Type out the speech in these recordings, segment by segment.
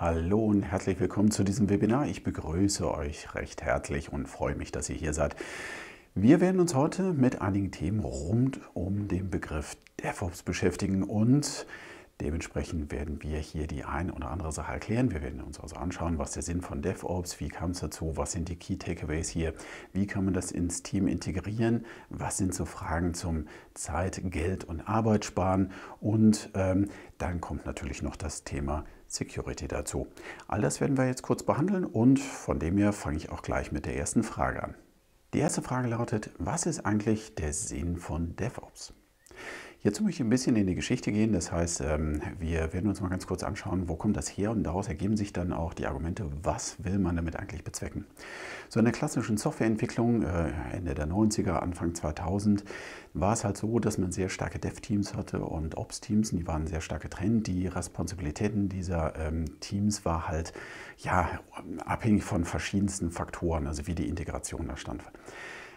Hallo und herzlich willkommen zu diesem Webinar. Ich begrüße euch recht herzlich und freue mich, dass ihr hier seid. Wir werden uns heute mit einigen Themen rund um den Begriff DevOps beschäftigen und Dementsprechend werden wir hier die ein oder andere Sache erklären. Wir werden uns also anschauen, was der Sinn von DevOps, wie kam es dazu, was sind die Key Takeaways hier, wie kann man das ins Team integrieren, was sind so Fragen zum Zeit, Geld und Arbeit sparen und ähm, dann kommt natürlich noch das Thema Security dazu. All das werden wir jetzt kurz behandeln und von dem her fange ich auch gleich mit der ersten Frage an. Die erste Frage lautet, was ist eigentlich der Sinn von DevOps? Jetzt möchte ich ein bisschen in die Geschichte gehen. Das heißt, ähm, wir werden uns mal ganz kurz anschauen, wo kommt das her und daraus ergeben sich dann auch die Argumente, was will man damit eigentlich bezwecken. So in der klassischen Softwareentwicklung äh, Ende der 90er, Anfang 2000 war es halt so, dass man sehr starke Dev-Teams hatte und Ops-Teams, die waren sehr stark getrennt. Die Responsibilitäten dieser ähm, Teams war halt ja, abhängig von verschiedensten Faktoren, also wie die Integration da stand.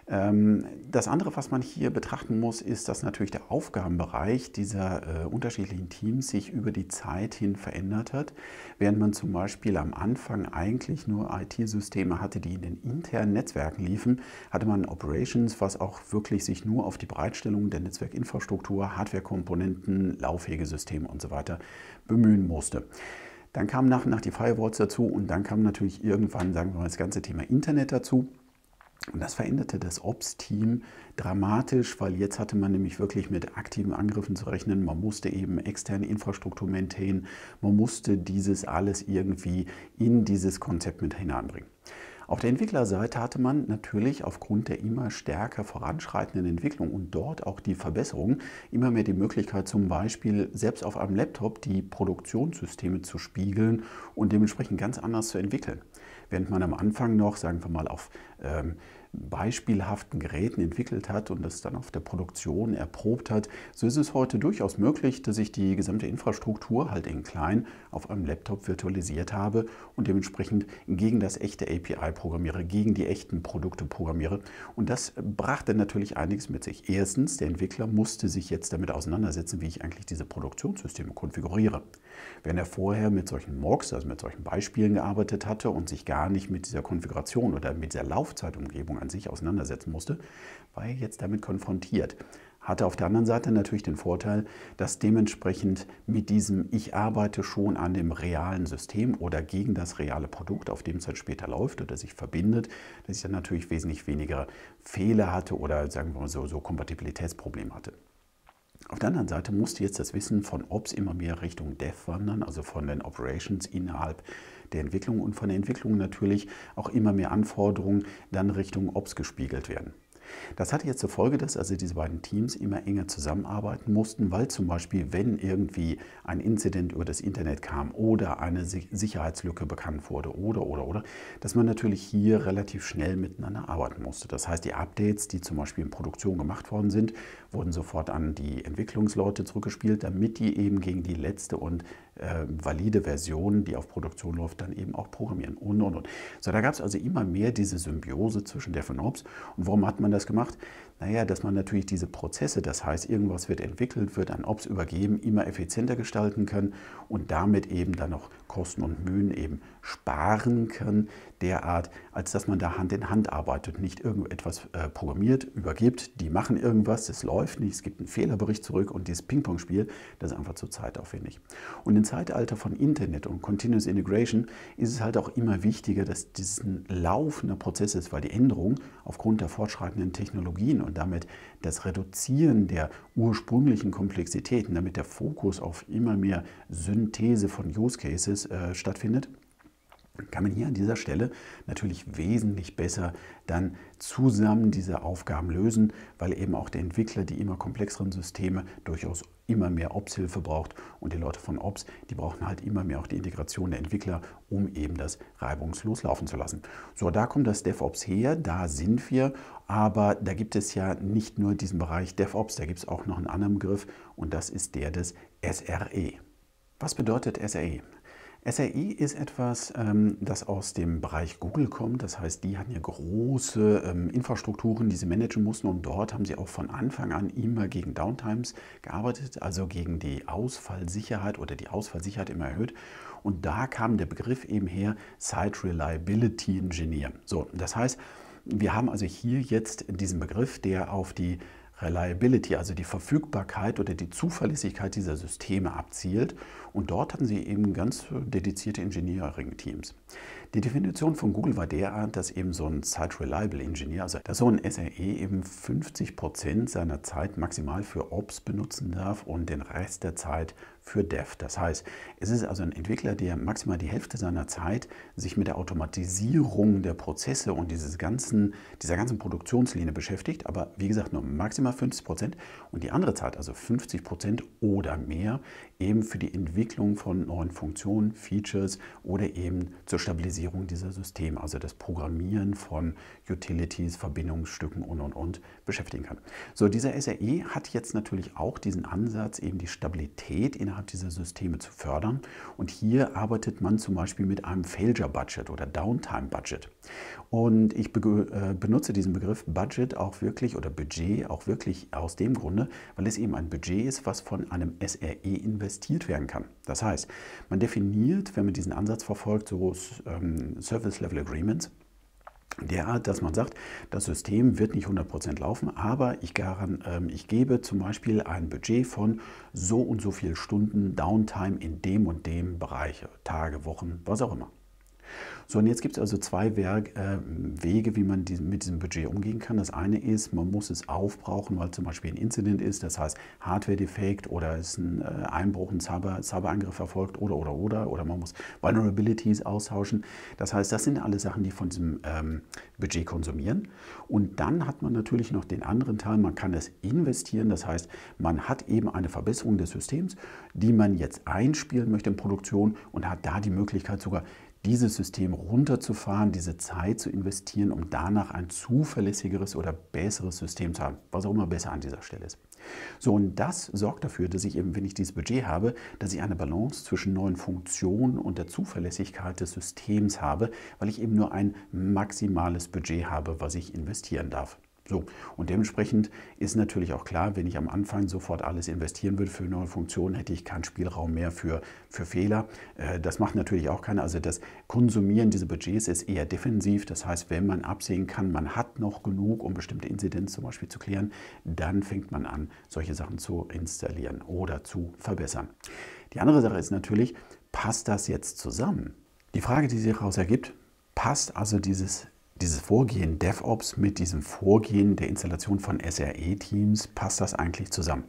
Ähm, das andere, was man hier betrachten muss, ist, dass natürlich der Aufgabenbereich dieser äh, unterschiedlichen Teams sich über die Zeit hin verändert hat. Während man zum Beispiel am Anfang eigentlich nur IT-Systeme hatte, die in den internen Netzwerken liefen, hatte man Operations, was auch wirklich sich nur auf die Bereitstellung der Netzwerkinfrastruktur, Hardwarekomponenten, lauffähige Systeme und so weiter bemühen musste. Dann kamen nach und nach die Firewalls dazu und dann kam natürlich irgendwann, sagen wir mal, das ganze Thema Internet dazu. Und das veränderte das Ops-Team dramatisch, weil jetzt hatte man nämlich wirklich mit aktiven Angriffen zu rechnen. Man musste eben externe Infrastruktur maintainen. Man musste dieses alles irgendwie in dieses Konzept mit hineinbringen. Auf der Entwicklerseite hatte man natürlich aufgrund der immer stärker voranschreitenden Entwicklung und dort auch die Verbesserung immer mehr die Möglichkeit, zum Beispiel selbst auf einem Laptop die Produktionssysteme zu spiegeln und dementsprechend ganz anders zu entwickeln. Während man am Anfang noch, sagen wir mal, auf ähm, beispielhaften Geräten entwickelt hat und das dann auf der Produktion erprobt hat, so ist es heute durchaus möglich, dass ich die gesamte Infrastruktur halt in klein auf einem Laptop virtualisiert habe und dementsprechend gegen das echte API programmiere, gegen die echten Produkte programmiere. Und das brachte natürlich einiges mit sich. Erstens, der Entwickler musste sich jetzt damit auseinandersetzen, wie ich eigentlich diese Produktionssysteme konfiguriere. Wenn er vorher mit solchen Mocks, also mit solchen Beispielen gearbeitet hatte und sich gar nicht mit dieser Konfiguration oder mit dieser Laufzeitumgebung an sich auseinandersetzen musste, war er jetzt damit konfrontiert. Hatte auf der anderen Seite natürlich den Vorteil, dass dementsprechend mit diesem Ich arbeite schon an dem realen System oder gegen das reale Produkt, auf dem es dann später läuft oder sich verbindet, dass ich dann natürlich wesentlich weniger Fehler hatte oder sagen wir mal so, so Kompatibilitätsprobleme hatte. Auf der anderen Seite musste jetzt das Wissen von Ops immer mehr Richtung Dev wandern, also von den Operations innerhalb der Entwicklung und von der Entwicklung natürlich auch immer mehr Anforderungen dann Richtung Ops gespiegelt werden. Das hatte jetzt zur Folge, dass also diese beiden Teams immer enger zusammenarbeiten mussten, weil zum Beispiel, wenn irgendwie ein Incident über das Internet kam oder eine Sicherheitslücke bekannt wurde oder, oder, oder, dass man natürlich hier relativ schnell miteinander arbeiten musste. Das heißt, die Updates, die zum Beispiel in Produktion gemacht worden sind, wurden sofort an die Entwicklungsleute zurückgespielt, damit die eben gegen die letzte und äh, valide Version, die auf Produktion läuft, dann eben auch programmieren und, und, und. So, da gab es also immer mehr diese Symbiose zwischen Dev und Ops. Und warum hat man das gemacht? Naja, dass man natürlich diese Prozesse, das heißt, irgendwas wird entwickelt, wird an Ops übergeben, immer effizienter gestalten kann und damit eben dann noch Kosten und Mühen eben sparen kann, derart, als dass man da Hand in Hand arbeitet, nicht irgendetwas äh, programmiert, übergibt, die machen irgendwas, das läuft nicht, es gibt einen Fehlerbericht zurück und dieses Ping-Pong-Spiel, das ist einfach zu zeitaufwendig. Und im Zeitalter von Internet und Continuous Integration ist es halt auch immer wichtiger, dass dieses ein laufender Prozess ist, weil die Änderung aufgrund der fortschreitenden Technologien und damit das Reduzieren der ursprünglichen Komplexitäten, damit der Fokus auf immer mehr Synthese von Use Cases äh, stattfindet, kann man hier an dieser Stelle natürlich wesentlich besser dann zusammen diese Aufgaben lösen, weil eben auch der Entwickler die immer komplexeren Systeme durchaus immer mehr Ops-Hilfe braucht und die Leute von Ops, die brauchen halt immer mehr auch die Integration der Entwickler, um eben das reibungslos laufen zu lassen. So, da kommt das DevOps her, da sind wir, aber da gibt es ja nicht nur diesen Bereich DevOps, da gibt es auch noch einen anderen Begriff und das ist der des SRE. Was bedeutet SRE? SRE ist etwas, ähm, das aus dem Bereich Google kommt. Das heißt, die hatten ja große ähm, Infrastrukturen, die sie managen mussten. Und dort haben sie auch von Anfang an immer gegen Downtimes gearbeitet, also gegen die Ausfallsicherheit oder die Ausfallsicherheit immer erhöht. Und da kam der Begriff eben her, Site Reliability Engineer. So, das heißt, wir haben also hier jetzt diesen Begriff, der auf die Reliability, also die Verfügbarkeit oder die Zuverlässigkeit dieser Systeme abzielt. Und dort hatten sie eben ganz dedizierte Engineering-Teams. Die Definition von Google war derart, dass eben so ein Site Reliable Engineer, also dass so ein SRE eben 50 Prozent seiner Zeit maximal für Ops benutzen darf und den Rest der Zeit für Dev. Das heißt, es ist also ein Entwickler, der maximal die Hälfte seiner Zeit sich mit der Automatisierung der Prozesse und dieses ganzen, dieser ganzen Produktionslinie beschäftigt, aber wie gesagt nur maximal 50 Prozent und die andere Zeit, also 50 Prozent oder mehr, eben für die Entwicklung von neuen Funktionen, Features oder eben zur Stabilisierung dieser Systeme, also das Programmieren von Utilities, Verbindungsstücken und und und beschäftigen kann. So, dieser SRE hat jetzt natürlich auch diesen Ansatz, eben die Stabilität innerhalb dieser Systeme zu fördern. Und hier arbeitet man zum Beispiel mit einem Failure Budget oder Downtime Budget. Und ich äh, benutze diesen Begriff Budget auch wirklich oder Budget auch wirklich aus dem Grunde, weil es eben ein Budget ist, was von einem SRE investiert werden kann. Das heißt, man definiert, wenn man diesen Ansatz verfolgt, so ähm, Service Level Agreements derart, dass man sagt, das System wird nicht 100% laufen, aber ich, garan, ähm, ich gebe zum Beispiel ein Budget von so und so viel Stunden Downtime in dem und dem Bereich, Tage, Wochen, was auch immer. So, und jetzt gibt es also zwei Werk, äh, Wege, wie man diesen, mit diesem Budget umgehen kann. Das eine ist, man muss es aufbrauchen, weil zum Beispiel ein Incident ist, das heißt Hardware-Defekt oder ist ein äh, Einbruch, ein Cyber, Cyberangriff erfolgt oder, oder, oder, oder man muss Vulnerabilities austauschen. Das heißt, das sind alle Sachen, die von diesem ähm, Budget konsumieren. Und dann hat man natürlich noch den anderen Teil, man kann es investieren, das heißt, man hat eben eine Verbesserung des Systems, die man jetzt einspielen möchte in Produktion und hat da die Möglichkeit sogar dieses System runterzufahren, diese Zeit zu investieren, um danach ein zuverlässigeres oder besseres System zu haben, was auch immer besser an dieser Stelle ist. So, und das sorgt dafür, dass ich eben, wenn ich dieses Budget habe, dass ich eine Balance zwischen neuen Funktionen und der Zuverlässigkeit des Systems habe, weil ich eben nur ein maximales Budget habe, was ich investieren darf. So, und dementsprechend ist natürlich auch klar, wenn ich am Anfang sofort alles investieren würde für neue Funktionen, hätte ich keinen Spielraum mehr für, für Fehler. Äh, das macht natürlich auch keiner. Also das Konsumieren dieser Budgets ist eher defensiv. Das heißt, wenn man absehen kann, man hat noch genug, um bestimmte Inzidenz zum Beispiel zu klären, dann fängt man an, solche Sachen zu installieren oder zu verbessern. Die andere Sache ist natürlich, passt das jetzt zusammen? Die Frage, die sich daraus ergibt, passt also dieses dieses Vorgehen DevOps mit diesem Vorgehen der Installation von SRE-Teams, passt das eigentlich zusammen?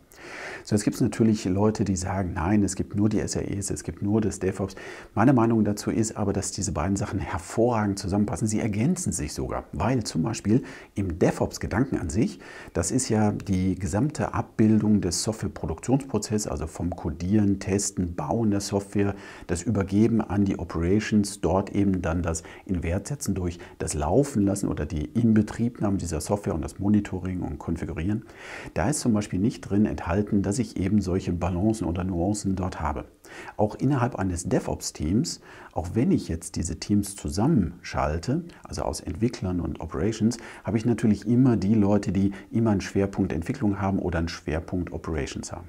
So, jetzt gibt es natürlich Leute, die sagen, nein, es gibt nur die SREs, es gibt nur das DevOps. Meine Meinung dazu ist aber, dass diese beiden Sachen hervorragend zusammenpassen. Sie ergänzen sich sogar, weil zum Beispiel im DevOps-Gedanken an sich, das ist ja die gesamte Abbildung des Softwareproduktionsprozesses, also vom Codieren, Testen, Bauen der Software, das Übergeben an die Operations, dort eben dann das Inwertsetzen durch das Laufen lassen oder die Inbetriebnahme dieser Software und das Monitoring und Konfigurieren. Da ist zum Beispiel nicht drin enthalten, enthalten, dass ich eben solche Balancen oder Nuancen dort habe. Auch innerhalb eines DevOps-Teams, auch wenn ich jetzt diese Teams zusammenschalte, also aus Entwicklern und Operations, habe ich natürlich immer die Leute, die immer einen Schwerpunkt Entwicklung haben oder einen Schwerpunkt Operations haben.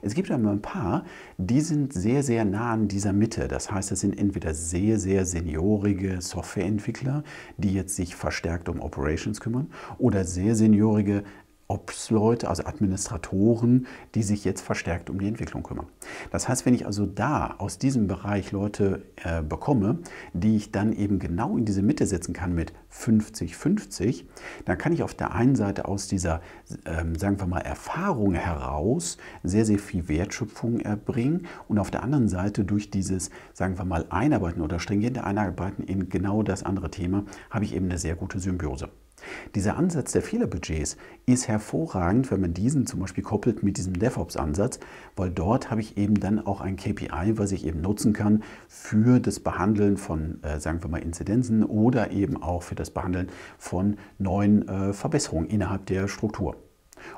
Es gibt aber ein paar, die sind sehr, sehr nah an dieser Mitte. Das heißt, es sind entweder sehr, sehr seniorige Softwareentwickler, die jetzt sich verstärkt um Operations kümmern, oder sehr seniorige Ops-Leute, also Administratoren, die sich jetzt verstärkt um die Entwicklung kümmern. Das heißt, wenn ich also da aus diesem Bereich Leute äh, bekomme, die ich dann eben genau in diese Mitte setzen kann mit 50-50, dann kann ich auf der einen Seite aus dieser, ähm, sagen wir mal, Erfahrung heraus sehr, sehr viel Wertschöpfung erbringen und auf der anderen Seite durch dieses, sagen wir mal, Einarbeiten oder stringente Einarbeiten in genau das andere Thema habe ich eben eine sehr gute Symbiose. Dieser Ansatz der Fehlerbudgets ist hervorragend, wenn man diesen zum Beispiel koppelt mit diesem DevOps-Ansatz, weil dort habe ich eben dann auch ein KPI, was ich eben nutzen kann für das Behandeln von, äh, sagen wir mal, Inzidenzen oder eben auch für das Behandeln von neuen äh, Verbesserungen innerhalb der Struktur.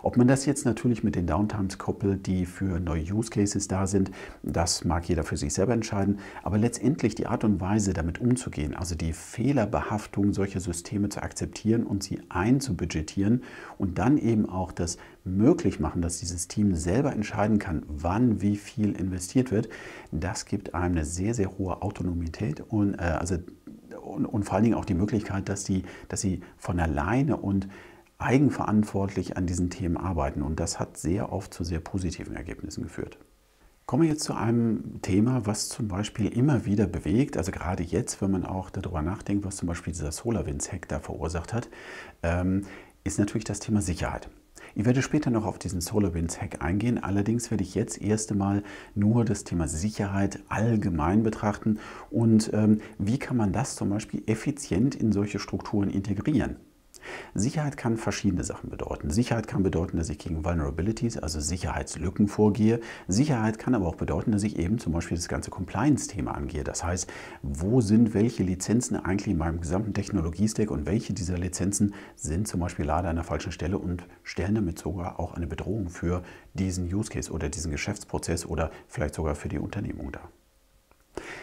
Ob man das jetzt natürlich mit den Downtimes koppelt, die für neue Use Cases da sind, das mag jeder für sich selber entscheiden. Aber letztendlich die Art und Weise, damit umzugehen, also die Fehlerbehaftung solcher Systeme zu akzeptieren und sie einzubudgetieren und dann eben auch das möglich machen, dass dieses Team selber entscheiden kann, wann wie viel investiert wird, das gibt einem eine sehr, sehr hohe Autonomität und äh, also und, und, vor allen Dingen auch die Möglichkeit, dass, die, dass sie von alleine und eigenverantwortlich an diesen Themen arbeiten. Und das hat sehr oft zu sehr positiven Ergebnissen geführt. Kommen wir jetzt zu einem Thema, was zum Beispiel immer wieder bewegt, also gerade jetzt, wenn man auch darüber nachdenkt, was zum Beispiel dieser SolarWinds-Hack da verursacht hat, ähm, ist natürlich das Thema Sicherheit. Ich werde später noch auf diesen SolarWinds-Hack eingehen, allerdings werde ich jetzt erst einmal nur das Thema Sicherheit allgemein betrachten und ähm, wie kann man das zum Beispiel effizient in solche Strukturen integrieren. Sicherheit kann verschiedene Sachen bedeuten. Sicherheit kann bedeuten, dass ich gegen Vulnerabilities, also Sicherheitslücken vorgehe. Sicherheit kann aber auch bedeuten, dass ich eben zum Beispiel das ganze Compliance-Thema angehe. Das heißt, wo sind welche Lizenzen eigentlich in meinem gesamten Technologiestack und welche dieser Lizenzen sind zum Beispiel leider an der falschen Stelle und stellen damit sogar auch eine Bedrohung für diesen Use Case oder diesen Geschäftsprozess oder vielleicht sogar für die Unternehmung dar.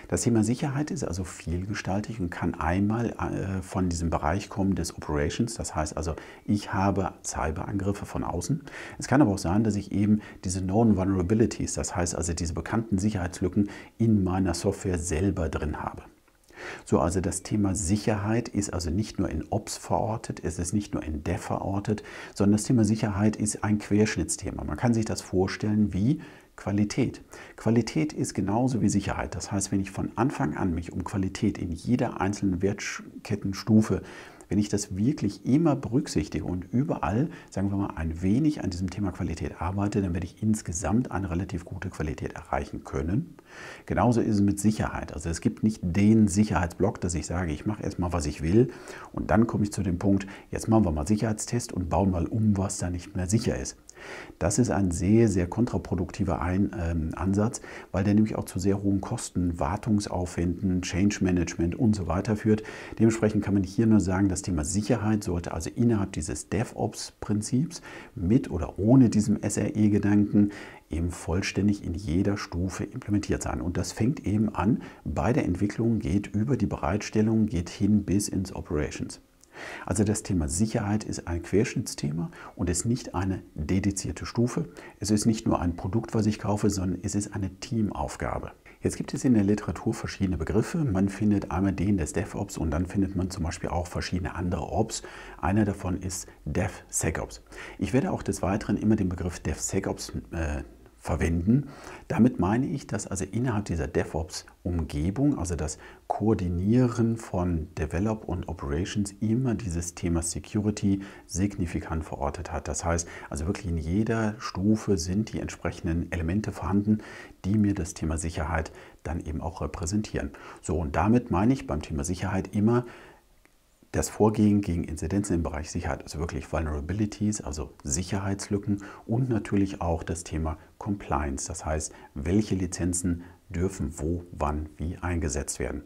Das Thema Sicherheit ist also vielgestaltig und kann einmal äh, von diesem Bereich kommen des Operations. Das heißt also, ich habe Cyberangriffe von außen. Es kann aber auch sein, dass ich eben diese Known Vulnerabilities, das heißt also diese bekannten Sicherheitslücken in meiner Software selber drin habe. So, also das Thema Sicherheit ist also nicht nur in Ops verortet, es ist nicht nur in Dev verortet, sondern das Thema Sicherheit ist ein Querschnittsthema. Man kann sich das vorstellen wie Qualität. Qualität ist genauso wie Sicherheit. Das heißt, wenn ich von Anfang an mich um Qualität in jeder einzelnen Wertkettenstufe wenn ich das wirklich immer berücksichtige und überall, sagen wir mal, ein wenig an diesem Thema Qualität arbeite, dann werde ich insgesamt eine relativ gute Qualität erreichen können. Genauso ist es mit Sicherheit. Also es gibt nicht den Sicherheitsblock, dass ich sage, ich mache erstmal, was ich will und dann komme ich zu dem Punkt, jetzt machen wir mal Sicherheitstest und bauen mal um, was da nicht mehr sicher ist. Das ist ein sehr, sehr kontraproduktiver ein, ähm, Ansatz, weil der nämlich auch zu sehr hohen Kosten, Wartungsaufwänden, Change Management und so weiter führt. Dementsprechend kann man hier nur sagen, das Thema Sicherheit sollte also innerhalb dieses DevOps-Prinzips mit oder ohne diesem SRE-Gedanken eben vollständig in jeder Stufe implementiert sein. Und das fängt eben an bei der Entwicklung, geht über die Bereitstellung, geht hin bis ins Operations. Also das Thema Sicherheit ist ein Querschnittsthema und ist nicht eine dedizierte Stufe. Es ist nicht nur ein Produkt, was ich kaufe, sondern es ist eine Teamaufgabe. Jetzt gibt es in der Literatur verschiedene Begriffe. Man findet einmal den des DevOps und dann findet man zum Beispiel auch verschiedene andere Ops. Einer davon ist DevSecOps. Ich werde auch des Weiteren immer den Begriff DevSecOps äh, verwenden. Damit meine ich, dass also innerhalb dieser DevOps-Umgebung, also das Koordinieren von Develop und Operations, immer dieses Thema Security signifikant verortet hat. Das heißt, also wirklich in jeder Stufe sind die entsprechenden Elemente vorhanden, die mir das Thema Sicherheit dann eben auch repräsentieren. So, und damit meine ich beim Thema Sicherheit immer, das Vorgehen gegen Inzidenzen im Bereich Sicherheit, also wirklich Vulnerabilities, also Sicherheitslücken und natürlich auch das Thema Compliance, das heißt, welche Lizenzen dürfen wo, wann, wie eingesetzt werden.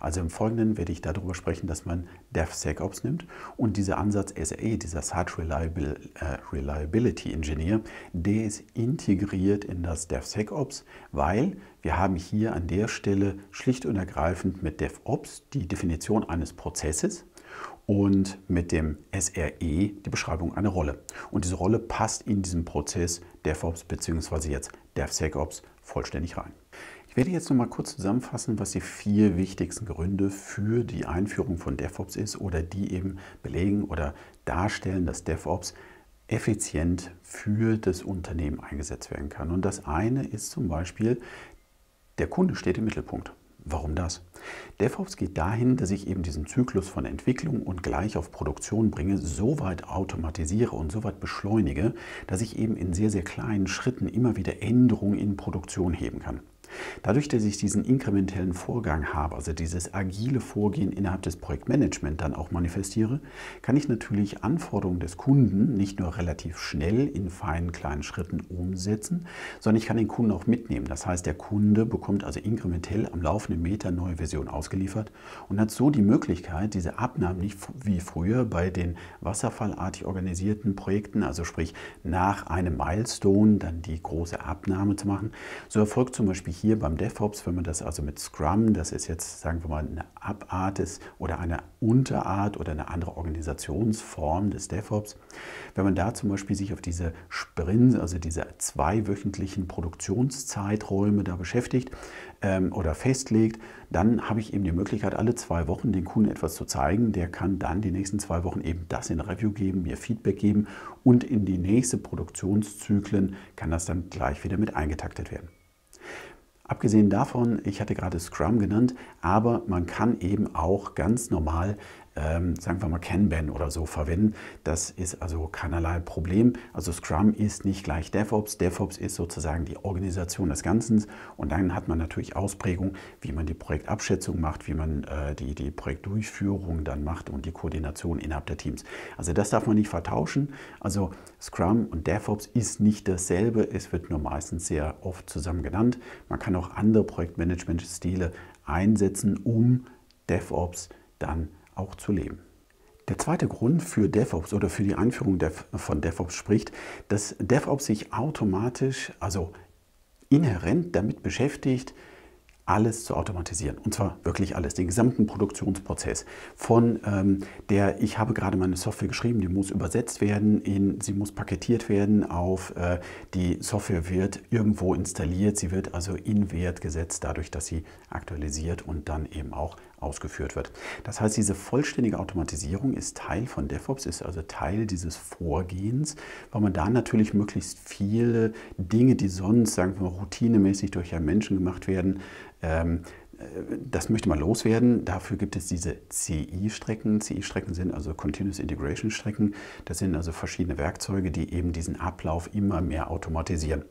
Also im Folgenden werde ich darüber sprechen, dass man DevSecOps nimmt und dieser Ansatz SRE, dieser Site äh, Reliability Engineer, der ist integriert in das DevSecOps, weil wir haben hier an der Stelle schlicht und ergreifend mit DevOps die Definition eines Prozesses, und mit dem SRE die Beschreibung einer Rolle. Und diese Rolle passt in diesen Prozess DevOps bzw. jetzt DevSecOps vollständig rein. Ich werde jetzt noch mal kurz zusammenfassen, was die vier wichtigsten Gründe für die Einführung von DevOps ist oder die eben belegen oder darstellen, dass DevOps effizient für das Unternehmen eingesetzt werden kann. Und das eine ist zum Beispiel, der Kunde steht im Mittelpunkt. Warum das? DevOps geht dahin, dass ich eben diesen Zyklus von Entwicklung und gleich auf Produktion bringe, so weit automatisiere und so weit beschleunige, dass ich eben in sehr, sehr kleinen Schritten immer wieder Änderungen in Produktion heben kann. Dadurch, dass ich diesen inkrementellen Vorgang habe, also dieses agile Vorgehen innerhalb des Projektmanagements dann auch manifestiere, kann ich natürlich Anforderungen des Kunden nicht nur relativ schnell in feinen kleinen Schritten umsetzen, sondern ich kann den Kunden auch mitnehmen. Das heißt, der Kunde bekommt also inkrementell am laufenden Meter neue Version ausgeliefert und hat so die Möglichkeit, diese Abnahmen nicht wie früher bei den wasserfallartig organisierten Projekten, also sprich nach einem Milestone dann die große Abnahme zu machen. So erfolgt zum Beispiel hier beim DevOps, wenn man das also mit Scrum, das ist jetzt, sagen wir mal, eine Abart ist oder eine Unterart oder eine andere Organisationsform des DevOps, wenn man da zum Beispiel sich auf diese Sprints, also diese zweiwöchentlichen Produktionszeiträume da beschäftigt ähm, oder festlegt, dann habe ich eben die Möglichkeit, alle zwei Wochen den Kunden etwas zu zeigen. Der kann dann die nächsten zwei Wochen eben das in Review geben, mir Feedback geben und in die nächste Produktionszyklen kann das dann gleich wieder mit eingetaktet werden. Abgesehen davon, ich hatte gerade Scrum genannt, aber man kann eben auch ganz normal ähm, sagen wir mal Kanban oder so verwenden. Das ist also keinerlei Problem. Also Scrum ist nicht gleich DevOps. DevOps ist sozusagen die Organisation des Ganzen und dann hat man natürlich Ausprägung, wie man die Projektabschätzung macht, wie man äh, die, die Projektdurchführung dann macht und die Koordination innerhalb der Teams. Also das darf man nicht vertauschen. Also Scrum und DevOps ist nicht dasselbe. Es wird nur meistens sehr oft zusammen genannt. Man kann auch andere Projektmanagement-Stile einsetzen, um DevOps dann zu auch zu leben. Der zweite Grund für DevOps oder für die Einführung von DevOps spricht, dass DevOps sich automatisch, also inhärent damit beschäftigt, alles zu automatisieren. Und zwar wirklich alles, den gesamten Produktionsprozess. Von ähm, der, ich habe gerade meine Software geschrieben, die muss übersetzt werden, in, sie muss paketiert werden auf, äh, die Software wird irgendwo installiert, sie wird also in Wert gesetzt, dadurch, dass sie aktualisiert und dann eben auch ausgeführt wird. Das heißt, diese vollständige Automatisierung ist Teil von DevOps, ist also Teil dieses Vorgehens, weil man da natürlich möglichst viele Dinge, die sonst, sagen wir mal, routinemäßig durch einen Menschen gemacht werden, ähm, das möchte man loswerden. Dafür gibt es diese CI-Strecken. CI-Strecken sind also Continuous Integration Strecken. Das sind also verschiedene Werkzeuge, die eben diesen Ablauf immer mehr automatisieren.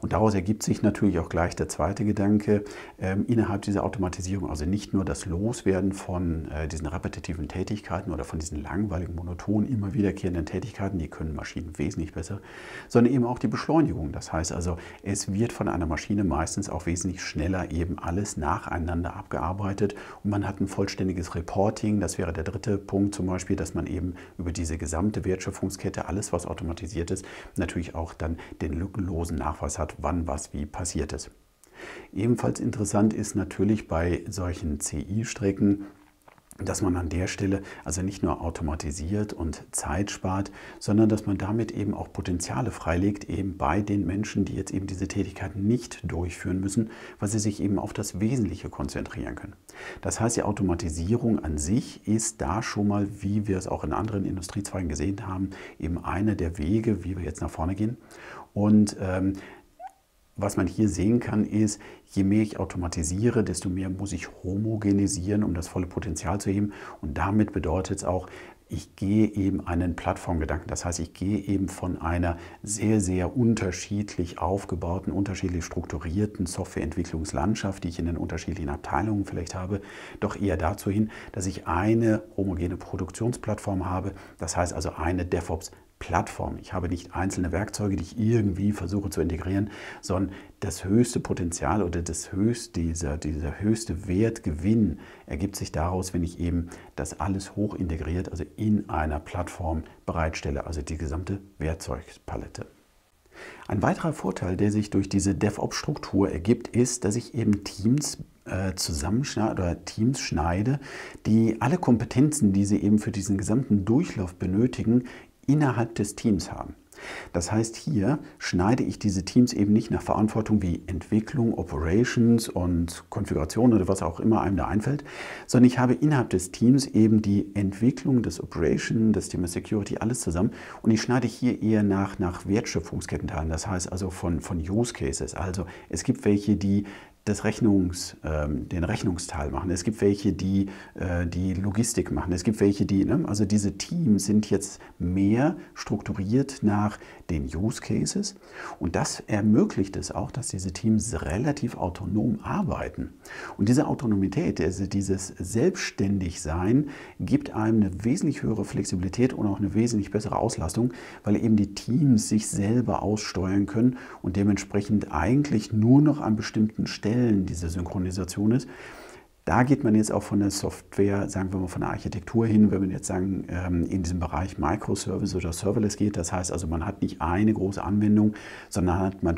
Und daraus ergibt sich natürlich auch gleich der zweite Gedanke, ähm, innerhalb dieser Automatisierung, also nicht nur das Loswerden von äh, diesen repetitiven Tätigkeiten oder von diesen langweiligen, monotonen, immer wiederkehrenden Tätigkeiten, die können Maschinen wesentlich besser, sondern eben auch die Beschleunigung. Das heißt also, es wird von einer Maschine meistens auch wesentlich schneller eben alles nacheinander miteinander abgearbeitet und man hat ein vollständiges Reporting. Das wäre der dritte Punkt zum Beispiel, dass man eben über diese gesamte Wertschöpfungskette, alles was automatisiert ist, natürlich auch dann den lückenlosen Nachweis hat, wann was wie passiert ist. Ebenfalls interessant ist natürlich bei solchen CI-Strecken, dass man an der Stelle also nicht nur automatisiert und Zeit spart, sondern dass man damit eben auch Potenziale freilegt, eben bei den Menschen, die jetzt eben diese Tätigkeit nicht durchführen müssen, weil sie sich eben auf das Wesentliche konzentrieren können. Das heißt, die Automatisierung an sich ist da schon mal, wie wir es auch in anderen Industriezweigen gesehen haben, eben einer der Wege, wie wir jetzt nach vorne gehen. Und ähm, was man hier sehen kann, ist, je mehr ich automatisiere, desto mehr muss ich homogenisieren, um das volle Potenzial zu heben. Und damit bedeutet es auch, ich gehe eben einen Plattformgedanken. Das heißt, ich gehe eben von einer sehr, sehr unterschiedlich aufgebauten, unterschiedlich strukturierten Softwareentwicklungslandschaft, die ich in den unterschiedlichen Abteilungen vielleicht habe, doch eher dazu hin, dass ich eine homogene Produktionsplattform habe. Das heißt also eine DevOps Plattform. Ich habe nicht einzelne Werkzeuge, die ich irgendwie versuche zu integrieren, sondern das höchste Potenzial oder das höchste, dieser, dieser höchste Wertgewinn ergibt sich daraus, wenn ich eben das alles hoch integriert, also in einer Plattform bereitstelle, also die gesamte Werkzeugpalette. Ein weiterer Vorteil, der sich durch diese DevOps-Struktur ergibt, ist, dass ich eben Teams äh, zusammenschneide oder Teams schneide, die alle Kompetenzen, die sie eben für diesen gesamten Durchlauf benötigen, innerhalb des Teams haben. Das heißt, hier schneide ich diese Teams eben nicht nach Verantwortung wie Entwicklung, Operations und Konfiguration oder was auch immer einem da einfällt, sondern ich habe innerhalb des Teams eben die Entwicklung des Operation, des Thema Security, alles zusammen und ich schneide hier eher nach, nach Wertschöpfungsketten teilen, das heißt also von, von Use Cases. Also es gibt welche, die das Rechnungs, ähm, den Rechnungsteil machen. Es gibt welche, die äh, die Logistik machen. Es gibt welche, die, ne? also diese Teams sind jetzt mehr strukturiert nach den Use Cases. Und das ermöglicht es auch, dass diese Teams relativ autonom arbeiten. Und diese Autonomität, also dieses Selbstständigsein, gibt einem eine wesentlich höhere Flexibilität und auch eine wesentlich bessere Auslastung, weil eben die Teams sich selber aussteuern können und dementsprechend eigentlich nur noch an bestimmten Stellen diese Synchronisation ist. Da geht man jetzt auch von der Software, sagen wir mal von der Architektur hin, wenn man jetzt sagen, ähm, in diesem Bereich Microservice oder Serverless geht. Das heißt also, man hat nicht eine große Anwendung, sondern man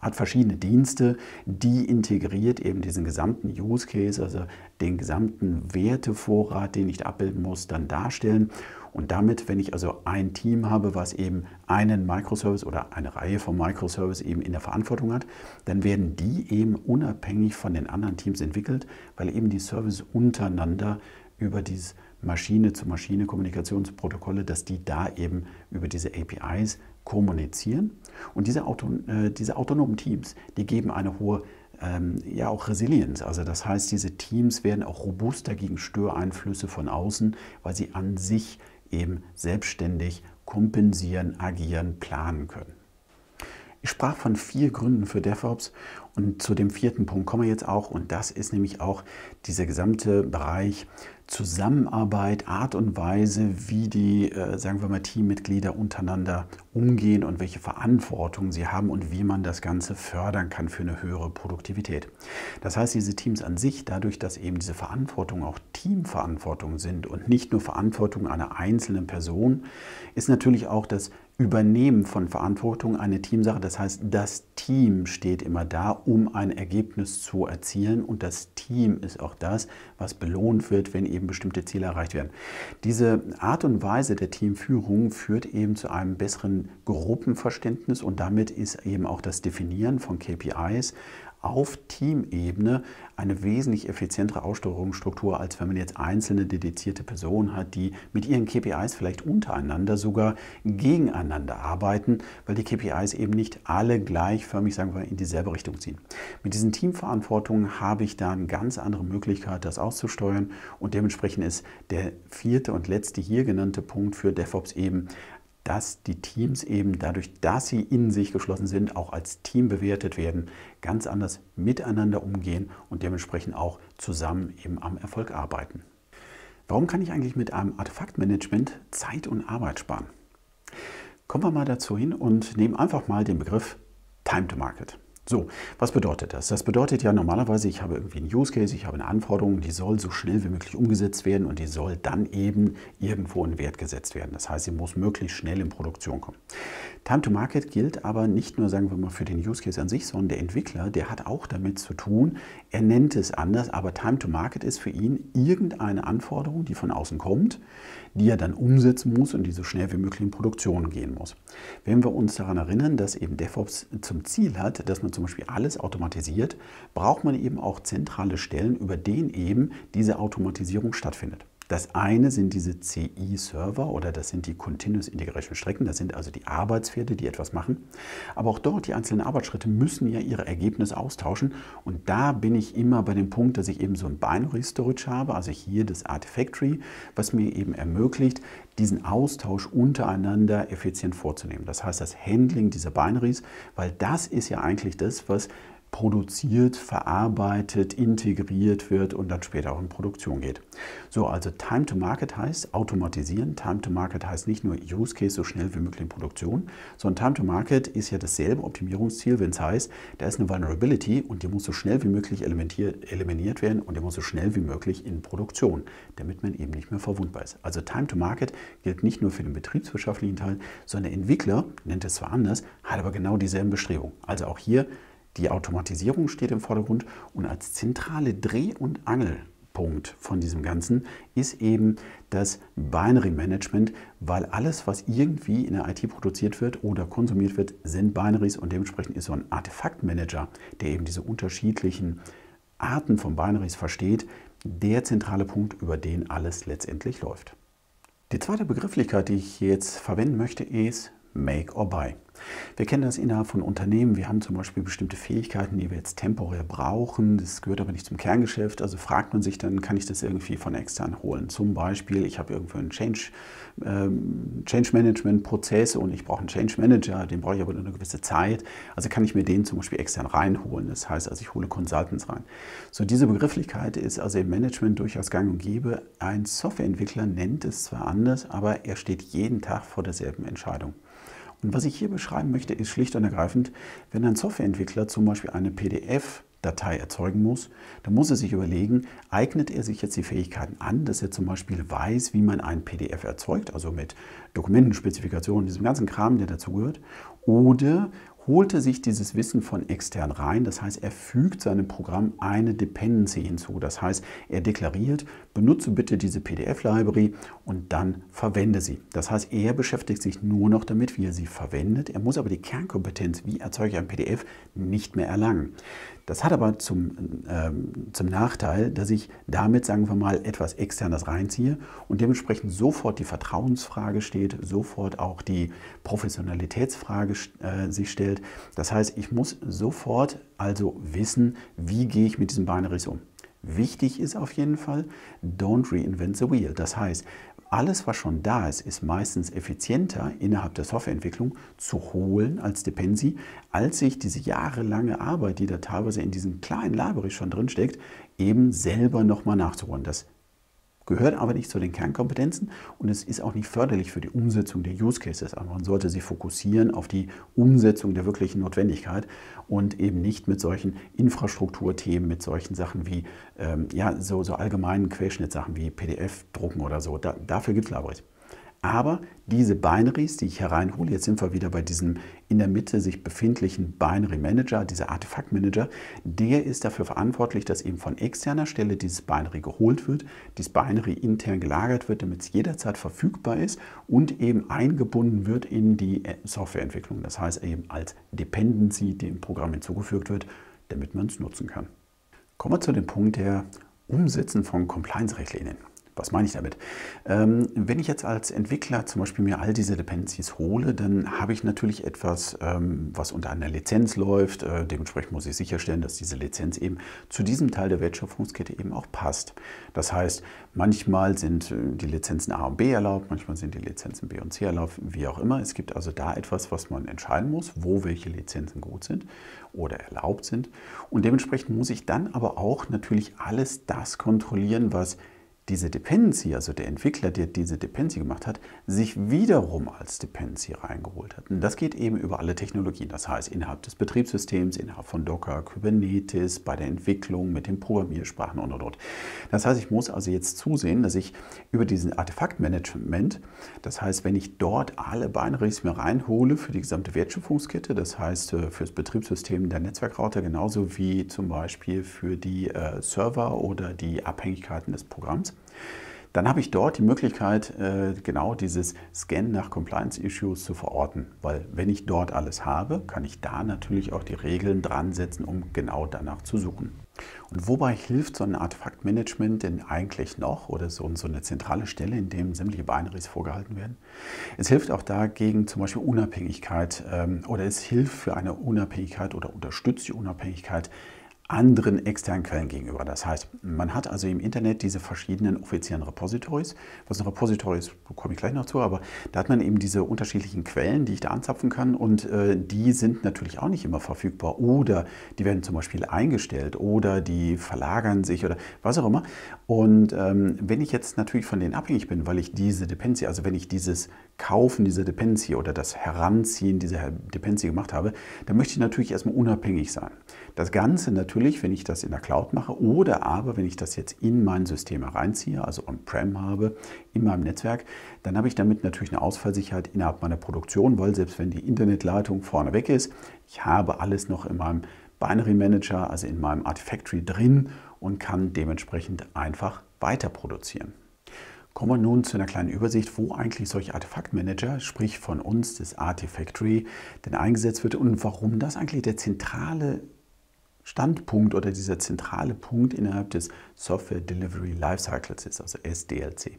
hat verschiedene Dienste, die integriert eben diesen gesamten Use Case, also den gesamten Wertevorrat, den ich abbilden muss, dann darstellen. Und damit, wenn ich also ein Team habe, was eben einen Microservice oder eine Reihe von Microservice eben in der Verantwortung hat, dann werden die eben unabhängig von den anderen Teams entwickelt, weil eben die Services untereinander über diese Maschine-zu-Maschine-Kommunikationsprotokolle, dass die da eben über diese APIs kommunizieren. Und diese, Auto, äh, diese autonomen Teams, die geben eine hohe ähm, ja auch Resilienz. Also das heißt, diese Teams werden auch robuster gegen Störeinflüsse von außen, weil sie an sich eben selbstständig kompensieren, agieren, planen können. Ich sprach von vier Gründen für DevOps und zu dem vierten Punkt kommen wir jetzt auch und das ist nämlich auch dieser gesamte Bereich Zusammenarbeit, Art und Weise, wie die, äh, sagen wir mal, Teammitglieder untereinander umgehen und welche Verantwortung sie haben und wie man das Ganze fördern kann für eine höhere Produktivität. Das heißt, diese Teams an sich, dadurch, dass eben diese Verantwortung auch Teamverantwortung sind und nicht nur Verantwortung einer einzelnen Person, ist natürlich auch das Übernehmen von Verantwortung eine Teamsache. Das heißt, das Team steht immer da, um ein Ergebnis zu erzielen und das Team ist auch das, was belohnt wird, wenn eben bestimmte Ziele erreicht werden. Diese Art und Weise der Teamführung führt eben zu einem besseren Gruppenverständnis und damit ist eben auch das Definieren von KPIs auf Teamebene eine wesentlich effizientere Aussteuerungsstruktur, als wenn man jetzt einzelne dedizierte Personen hat, die mit ihren KPIs vielleicht untereinander sogar gegeneinander arbeiten, weil die KPIs eben nicht alle gleichförmig, sagen wir, in dieselbe Richtung ziehen. Mit diesen Teamverantwortungen habe ich da eine ganz andere Möglichkeit, das auszusteuern und dementsprechend ist der vierte und letzte hier genannte Punkt für DevOps eben dass die Teams eben dadurch, dass sie in sich geschlossen sind, auch als Team bewertet werden, ganz anders miteinander umgehen und dementsprechend auch zusammen eben am Erfolg arbeiten. Warum kann ich eigentlich mit einem Artefaktmanagement Zeit und Arbeit sparen? Kommen wir mal dazu hin und nehmen einfach mal den Begriff Time to Market. So, was bedeutet das? Das bedeutet ja normalerweise, ich habe irgendwie einen Use Case, ich habe eine Anforderung, die soll so schnell wie möglich umgesetzt werden und die soll dann eben irgendwo in Wert gesetzt werden. Das heißt, sie muss möglichst schnell in Produktion kommen. Time to Market gilt aber nicht nur, sagen wir mal, für den Use Case an sich, sondern der Entwickler, der hat auch damit zu tun, er nennt es anders, aber Time to Market ist für ihn irgendeine Anforderung, die von außen kommt, die er dann umsetzen muss und die so schnell wie möglich in Produktion gehen muss. Wenn wir uns daran erinnern, dass eben DevOps zum Ziel hat, dass man zum Beispiel alles automatisiert, braucht man eben auch zentrale Stellen, über denen eben diese Automatisierung stattfindet. Das eine sind diese CI-Server oder das sind die Continuous Integration Strecken, das sind also die Arbeitspferde, die etwas machen. Aber auch dort, die einzelnen Arbeitsschritte müssen ja ihre Ergebnisse austauschen. Und da bin ich immer bei dem Punkt, dass ich eben so ein Binary Storage habe, also hier das Artifactory, was mir eben ermöglicht, diesen Austausch untereinander effizient vorzunehmen. Das heißt, das Handling dieser Binaries, weil das ist ja eigentlich das, was produziert, verarbeitet, integriert wird und dann später auch in Produktion geht. So, also Time to Market heißt automatisieren. Time to Market heißt nicht nur Use Case so schnell wie möglich in Produktion, sondern Time to Market ist ja dasselbe Optimierungsziel, wenn es heißt, da ist eine Vulnerability und die muss so schnell wie möglich eliminiert werden und die muss so schnell wie möglich in Produktion, damit man eben nicht mehr verwundbar ist. Also Time to Market gilt nicht nur für den betriebswirtschaftlichen Teil, sondern der Entwickler, nennt es zwar anders, hat aber genau dieselben Bestrebungen. Also auch hier die Automatisierung steht im Vordergrund und als zentrale Dreh- und Angelpunkt von diesem Ganzen ist eben das Binary Management, weil alles, was irgendwie in der IT produziert wird oder konsumiert wird, sind Binaries und dementsprechend ist so ein Artefaktmanager, der eben diese unterschiedlichen Arten von Binaries versteht, der zentrale Punkt, über den alles letztendlich läuft. Die zweite Begrifflichkeit, die ich jetzt verwenden möchte, ist Make or Buy. Wir kennen das innerhalb von Unternehmen. Wir haben zum Beispiel bestimmte Fähigkeiten, die wir jetzt temporär brauchen. Das gehört aber nicht zum Kerngeschäft. Also fragt man sich dann, kann ich das irgendwie von extern holen? Zum Beispiel, ich habe irgendwo einen Change, ähm, Change Management Prozess und ich brauche einen Change Manager, den brauche ich aber nur eine gewisse Zeit. Also kann ich mir den zum Beispiel extern reinholen. Das heißt, also ich hole Consultants rein. So diese Begrifflichkeit ist also im Management durchaus gang und gäbe. Ein Softwareentwickler nennt es zwar anders, aber er steht jeden Tag vor derselben Entscheidung. Und was ich hier beschreiben möchte, ist schlicht und ergreifend, wenn ein Softwareentwickler zum Beispiel eine PDF Datei erzeugen muss, dann muss er sich überlegen, eignet er sich jetzt die Fähigkeiten an, dass er zum Beispiel weiß, wie man ein PDF erzeugt, also mit Dokumentenspezifikationen, diesem ganzen Kram, der dazugehört, oder holte sich dieses Wissen von extern rein. Das heißt, er fügt seinem Programm eine Dependency hinzu. Das heißt, er deklariert, benutze bitte diese PDF-Library und dann verwende sie. Das heißt, er beschäftigt sich nur noch damit, wie er sie verwendet. Er muss aber die Kernkompetenz, wie erzeuge ich ein PDF, nicht mehr erlangen. Das hat aber zum, ähm, zum Nachteil, dass ich damit, sagen wir mal, etwas Externes reinziehe und dementsprechend sofort die Vertrauensfrage steht, sofort auch die Professionalitätsfrage äh, sich stellt. Das heißt, ich muss sofort also wissen, wie gehe ich mit diesen Binaries um. Wichtig ist auf jeden Fall, don't reinvent the wheel. Das heißt, alles, was schon da ist, ist meistens effizienter innerhalb der Softwareentwicklung zu holen als Dependency, als sich diese jahrelange Arbeit, die da teilweise in diesem kleinen Library schon drin steckt, eben selber nochmal nachzuholen. Das gehört aber nicht zu den Kernkompetenzen und es ist auch nicht förderlich für die Umsetzung der Use Cases. Aber man sollte sich fokussieren auf die Umsetzung der wirklichen Notwendigkeit und eben nicht mit solchen Infrastrukturthemen, mit solchen Sachen wie ähm, ja, so, so allgemeinen Querschnittsachen wie PDF-Drucken oder so. Da, dafür gibt es Libraries. Aber diese Binaries, die ich hereinhole, jetzt sind wir wieder bei diesem in der Mitte sich befindlichen Binary Manager, dieser Artefakt Manager, der ist dafür verantwortlich, dass eben von externer Stelle dieses Binary geholt wird, dieses Binary intern gelagert wird, damit es jederzeit verfügbar ist und eben eingebunden wird in die Softwareentwicklung. Das heißt eben als Dependency, die im Programm hinzugefügt wird, damit man es nutzen kann. Kommen wir zu dem Punkt der Umsetzen von Compliance-Richtlinien. Was meine ich damit? Ähm, wenn ich jetzt als Entwickler zum Beispiel mir all diese Dependencies hole, dann habe ich natürlich etwas, ähm, was unter einer Lizenz läuft. Äh, dementsprechend muss ich sicherstellen, dass diese Lizenz eben zu diesem Teil der Wertschöpfungskette eben auch passt. Das heißt, manchmal sind äh, die Lizenzen A und B erlaubt, manchmal sind die Lizenzen B und C erlaubt, wie auch immer. Es gibt also da etwas, was man entscheiden muss, wo welche Lizenzen gut sind oder erlaubt sind. Und dementsprechend muss ich dann aber auch natürlich alles das kontrollieren, was diese Dependency, also der Entwickler, der diese Dependency gemacht hat, sich wiederum als Dependency reingeholt hat. Und das geht eben über alle Technologien, das heißt innerhalb des Betriebssystems, innerhalb von Docker, Kubernetes, bei der Entwicklung mit den Programmiersprachen und und und. Das heißt, ich muss also jetzt zusehen, dass ich über diesen Artefaktmanagement, das heißt, wenn ich dort alle Binaries mir reinhole für die gesamte Wertschöpfungskette, das heißt äh, für das Betriebssystem der Netzwerkrouter genauso wie zum Beispiel für die äh, Server oder die Abhängigkeiten des Programms, dann habe ich dort die Möglichkeit, äh, genau dieses Scan nach Compliance-Issues zu verorten. Weil wenn ich dort alles habe, kann ich da natürlich auch die Regeln dran setzen, um genau danach zu suchen. Und wobei hilft so ein Artefaktmanagement denn eigentlich noch oder so, so eine zentrale Stelle, in dem sämtliche Binaries vorgehalten werden? Es hilft auch dagegen zum Beispiel Unabhängigkeit ähm, oder es hilft für eine Unabhängigkeit oder unterstützt die Unabhängigkeit anderen externen Quellen gegenüber. Das heißt, man hat also im Internet diese verschiedenen offiziellen Repositories. Was ein Repository ist, komme ich gleich noch zu, aber da hat man eben diese unterschiedlichen Quellen, die ich da anzapfen kann und äh, die sind natürlich auch nicht immer verfügbar oder die werden zum Beispiel eingestellt oder die verlagern sich oder was auch immer. Und ähm, wenn ich jetzt natürlich von denen abhängig bin, weil ich diese Dependency, also wenn ich dieses Kaufen dieser Dependency oder das Heranziehen dieser Dependency gemacht habe, dann möchte ich natürlich erstmal unabhängig sein. Das Ganze natürlich, wenn ich das in der Cloud mache oder aber, wenn ich das jetzt in mein System hereinziehe, also on-prem habe, in meinem Netzwerk, dann habe ich damit natürlich eine Ausfallsicherheit innerhalb meiner Produktion, weil selbst wenn die Internetleitung vorne weg ist, ich habe alles noch in meinem Binary Manager, also in meinem Artifactory drin und kann dementsprechend einfach weiter produzieren. Kommen wir nun zu einer kleinen Übersicht, wo eigentlich solche Artefaktmanager, sprich von uns, das Artifactory, denn eingesetzt wird und warum das eigentlich der zentrale Standpunkt oder dieser zentrale Punkt innerhalb des Software Delivery Lifecycles ist, also SDLC.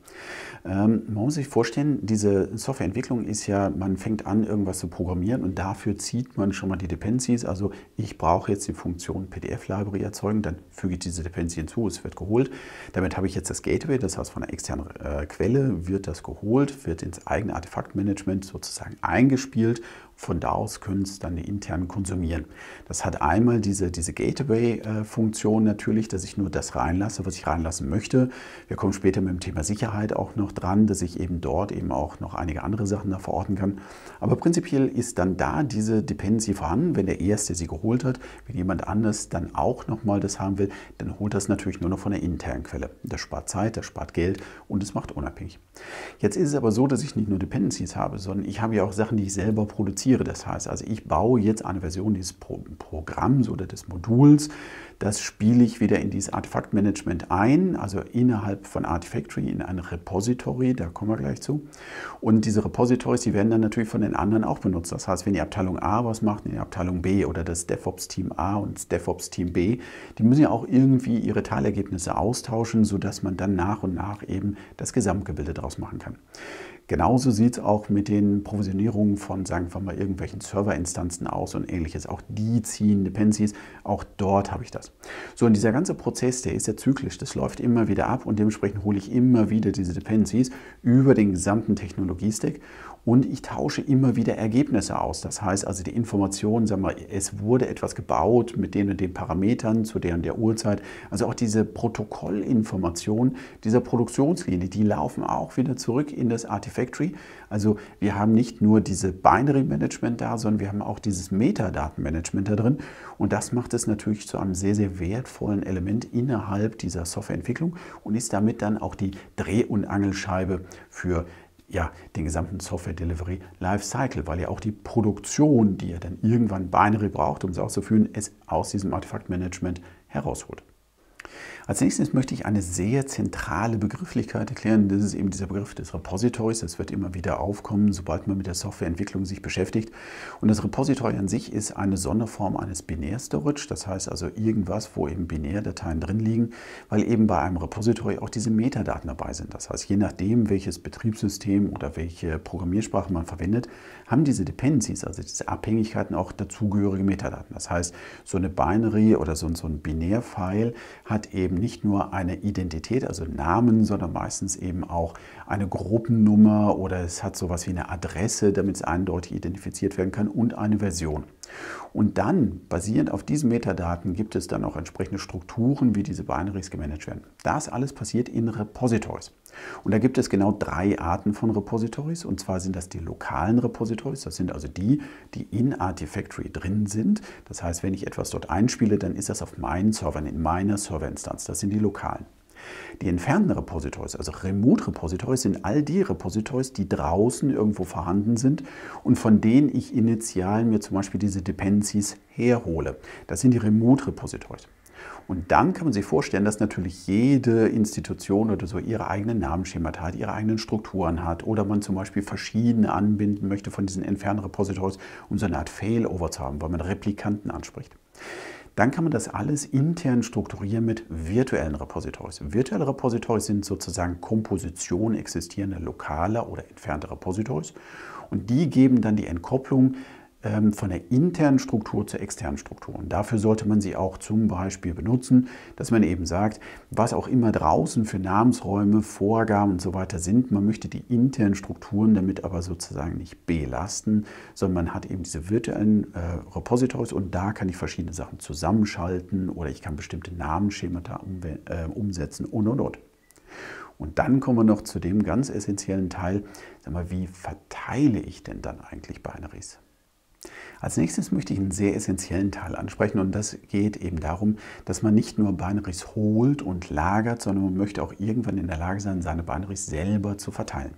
Ähm, man muss sich vorstellen, diese Softwareentwicklung ist ja, man fängt an, irgendwas zu programmieren und dafür zieht man schon mal die Dependencies. Also ich brauche jetzt die Funktion PDF-Library erzeugen, dann füge ich diese Dependency hinzu, es wird geholt. Damit habe ich jetzt das Gateway, das heißt von einer externen äh, Quelle wird das geholt, wird ins eigene Artefaktmanagement sozusagen eingespielt von da aus können es dann die internen konsumieren. Das hat einmal diese, diese Gateway-Funktion natürlich, dass ich nur das reinlasse, was ich reinlassen möchte. Wir kommen später mit dem Thema Sicherheit auch noch dran, dass ich eben dort eben auch noch einige andere Sachen da verorten kann. Aber prinzipiell ist dann da diese Dependency vorhanden, wenn der Erste sie geholt hat. Wenn jemand anders dann auch nochmal das haben will, dann holt das natürlich nur noch von der internen Quelle. Das spart Zeit, das spart Geld und es macht unabhängig. Jetzt ist es aber so, dass ich nicht nur Dependencies habe, sondern ich habe ja auch Sachen, die ich selber produziere. Das heißt also, ich baue jetzt eine Version dieses Programms oder des Moduls, das spiele ich wieder in dieses Artefaktmanagement ein, also innerhalb von Artifactory in ein Repository, da kommen wir gleich zu. Und diese Repositories, die werden dann natürlich von den anderen auch benutzt. Das heißt, wenn die Abteilung A was macht, die Abteilung B oder das DevOps-Team A und das DevOps-Team B, die müssen ja auch irgendwie ihre Teilergebnisse austauschen, sodass man dann nach und nach eben das Gesamtgebilde daraus machen kann. Genauso sieht es auch mit den Provisionierungen von, sagen wir mal, irgendwelchen Serverinstanzen aus und ähnliches. Auch die ziehen Dependencies, auch dort habe ich das. So, und dieser ganze Prozess, der ist ja zyklisch, das läuft immer wieder ab und dementsprechend hole ich immer wieder diese Dependencies über den gesamten Technologiestack und ich tausche immer wieder Ergebnisse aus. Das heißt also die Informationen, sagen wir, es wurde etwas gebaut mit den und den Parametern zu der und der Uhrzeit. Also auch diese Protokollinformationen dieser Produktionslinie, die laufen auch wieder zurück in das Artifactory. Also wir haben nicht nur diese Binary Management da, sondern wir haben auch dieses Metadatenmanagement da drin. Und das macht es natürlich zu einem sehr, sehr wertvollen Element innerhalb dieser Softwareentwicklung und ist damit dann auch die Dreh- und Angelscheibe für ja, den gesamten Software Delivery Lifecycle, weil ja auch die Produktion, die ja dann irgendwann Binary braucht, um es auszuführen, es aus diesem Artefaktmanagement herausholt. Als nächstes möchte ich eine sehr zentrale Begrifflichkeit erklären. Das ist eben dieser Begriff des Repositories. Das wird immer wieder aufkommen, sobald man mit der Softwareentwicklung sich beschäftigt. Und das Repository an sich ist eine Sonderform eines Binär-Storage. Das heißt also irgendwas, wo eben Binärdateien drin liegen, weil eben bei einem Repository auch diese Metadaten dabei sind. Das heißt, je nachdem, welches Betriebssystem oder welche Programmiersprache man verwendet, haben diese Dependencies, also diese Abhängigkeiten, auch dazugehörige Metadaten. Das heißt, so eine Binary oder so, so ein Binärfile hat eben nicht nur eine Identität, also Namen, sondern meistens eben auch eine Gruppennummer oder es hat sowas wie eine Adresse, damit es eindeutig identifiziert werden kann und eine Version. Und dann, basierend auf diesen Metadaten, gibt es dann auch entsprechende Strukturen, wie diese Binaries gemanagt werden. Das alles passiert in Repositories. Und da gibt es genau drei Arten von Repositories. Und zwar sind das die lokalen Repositories. Das sind also die, die in Artifactory drin sind. Das heißt, wenn ich etwas dort einspiele, dann ist das auf meinen Servern, in meiner Serverinstanz. Das sind die lokalen. Die entfernten Repositories, also Remote Repositories, sind all die Repositories, die draußen irgendwo vorhanden sind und von denen ich initial mir zum Beispiel diese Dependencies herhole. Das sind die Remote Repositories. Und dann kann man sich vorstellen, dass natürlich jede Institution oder so ihre eigenen Namensschemata hat, ihre eigenen Strukturen hat oder man zum Beispiel verschiedene anbinden möchte von diesen entfernten Repositories, um so eine Art Failover zu haben, weil man Replikanten anspricht. Dann kann man das alles intern strukturieren mit virtuellen Repositories. Virtuelle Repositories sind sozusagen Kompositionen existierender lokaler oder entfernter Repositories und die geben dann die Entkopplung von der internen Struktur zur externen Struktur. Und dafür sollte man sie auch zum Beispiel benutzen, dass man eben sagt, was auch immer draußen für Namensräume, Vorgaben und so weiter sind, man möchte die internen Strukturen damit aber sozusagen nicht belasten, sondern man hat eben diese virtuellen äh, Repositories und da kann ich verschiedene Sachen zusammenschalten oder ich kann bestimmte Namensschemata um, äh, umsetzen und und und. Und dann kommen wir noch zu dem ganz essentiellen Teil, sag mal, wie verteile ich denn dann eigentlich Binaries? Als nächstes möchte ich einen sehr essentiellen Teil ansprechen und das geht eben darum, dass man nicht nur Binaries holt und lagert, sondern man möchte auch irgendwann in der Lage sein, seine Binaries selber zu verteilen.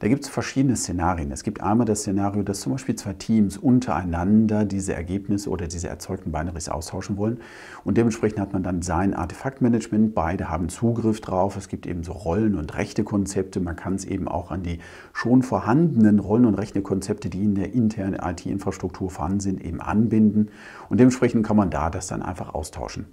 Da gibt es verschiedene Szenarien. Es gibt einmal das Szenario, dass zum Beispiel zwei Teams untereinander diese Ergebnisse oder diese erzeugten Binaries austauschen wollen und dementsprechend hat man dann sein Artefaktmanagement. Beide haben Zugriff drauf. Es gibt eben so Rollen- und Rechtekonzepte. Man kann es eben auch an die schon vorhandenen Rollen- und Rechtekonzepte, die in der internen IT-Infrastruktur vorhanden sind, eben anbinden und dementsprechend kann man da das dann einfach austauschen.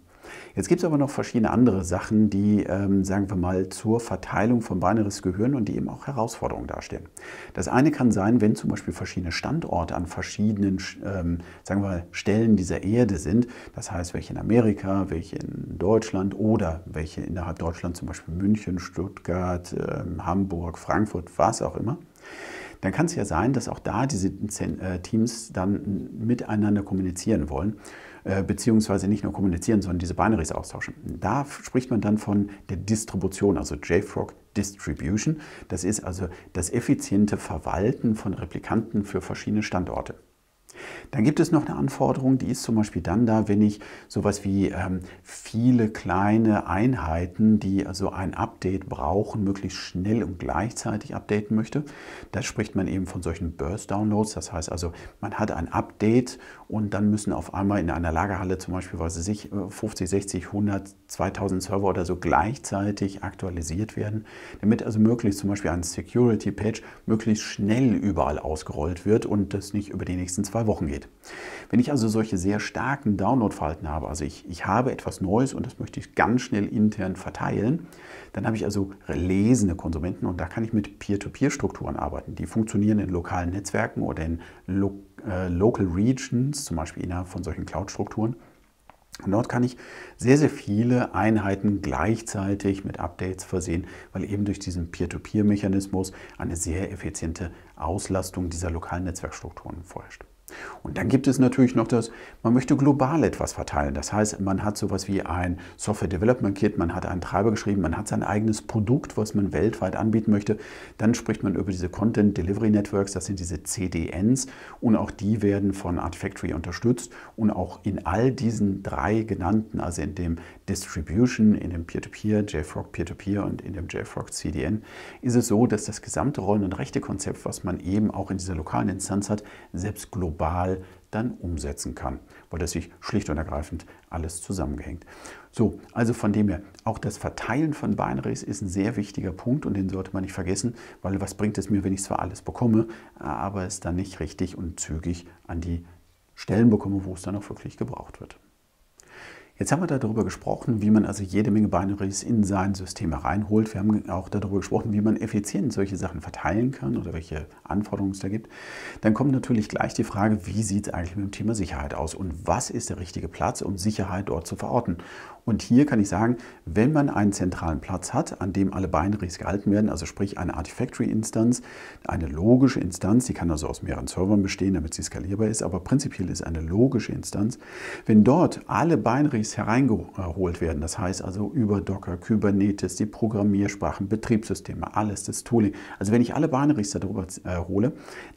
Jetzt gibt es aber noch verschiedene andere Sachen, die, ähm, sagen wir mal, zur Verteilung von Binaries gehören und die eben auch Herausforderungen darstellen. Das eine kann sein, wenn zum Beispiel verschiedene Standorte an verschiedenen, ähm, sagen wir mal, Stellen dieser Erde sind, das heißt, welche in Amerika, welche in Deutschland oder welche innerhalb Deutschlands, zum Beispiel München, Stuttgart, ähm, Hamburg, Frankfurt, was auch immer, dann kann es ja sein, dass auch da diese äh, Teams dann miteinander kommunizieren wollen, äh, beziehungsweise nicht nur kommunizieren, sondern diese Binaries austauschen. Da spricht man dann von der Distribution, also JFrog Distribution. Das ist also das effiziente Verwalten von Replikanten für verschiedene Standorte. Dann gibt es noch eine Anforderung, die ist zum Beispiel dann da, wenn ich sowas wie ähm, viele kleine Einheiten, die also ein Update brauchen, möglichst schnell und gleichzeitig updaten möchte. Da spricht man eben von solchen Burst-Downloads. Das heißt also, man hat ein Update und dann müssen auf einmal in einer Lagerhalle zum Beispiel, was sich 50, 60, 100, 2000 Server oder so gleichzeitig aktualisiert werden, damit also möglichst zum Beispiel ein Security-Patch möglichst schnell überall ausgerollt wird und das nicht über die nächsten zwei Wochen geht. Wenn ich also solche sehr starken Download-Verhalten habe, also ich, ich habe etwas Neues und das möchte ich ganz schnell intern verteilen, dann habe ich also lesende Konsumenten und da kann ich mit Peer-to-Peer-Strukturen arbeiten. Die funktionieren in lokalen Netzwerken oder in Lo äh, Local Regions, zum Beispiel innerhalb von solchen Cloud-Strukturen. Und dort kann ich sehr, sehr viele Einheiten gleichzeitig mit Updates versehen, weil eben durch diesen Peer-to-Peer-Mechanismus eine sehr effiziente Auslastung dieser lokalen Netzwerkstrukturen vorherrscht. Und dann gibt es natürlich noch das, man möchte global etwas verteilen. Das heißt, man hat sowas wie ein Software Development Kit, man hat einen Treiber geschrieben, man hat sein eigenes Produkt, was man weltweit anbieten möchte. Dann spricht man über diese Content Delivery Networks, das sind diese CDNs und auch die werden von Artifactory unterstützt. Und auch in all diesen drei genannten, also in dem Distribution, in dem Peer-to-Peer, -Peer, JFrog Peer-to-Peer -Peer und in dem JFrog CDN, ist es so, dass das gesamte Rollen- und Rechte-Konzept, was man eben auch in dieser lokalen Instanz hat, selbst global global dann umsetzen kann, weil das sich schlicht und ergreifend alles zusammengehängt. So, also von dem her, auch das Verteilen von Binaries ist ein sehr wichtiger Punkt und den sollte man nicht vergessen, weil was bringt es mir, wenn ich zwar alles bekomme, aber es dann nicht richtig und zügig an die Stellen bekomme, wo es dann auch wirklich gebraucht wird. Jetzt haben wir darüber gesprochen, wie man also jede Menge Binaries in sein System reinholt. Wir haben auch darüber gesprochen, wie man effizient solche Sachen verteilen kann oder welche Anforderungen es da gibt. Dann kommt natürlich gleich die Frage, wie sieht es eigentlich mit dem Thema Sicherheit aus und was ist der richtige Platz, um Sicherheit dort zu verorten. Und hier kann ich sagen, wenn man einen zentralen Platz hat, an dem alle Binaries gehalten werden, also sprich eine Artifactory-Instanz, eine logische Instanz, die kann also aus mehreren Servern bestehen, damit sie skalierbar ist, aber prinzipiell ist eine logische Instanz. Wenn dort alle Binaries hereingeholt werden, das heißt also über Docker, Kubernetes, die Programmiersprachen, Betriebssysteme, alles, das Tooling, also wenn ich alle Binaries darüber äh, hole,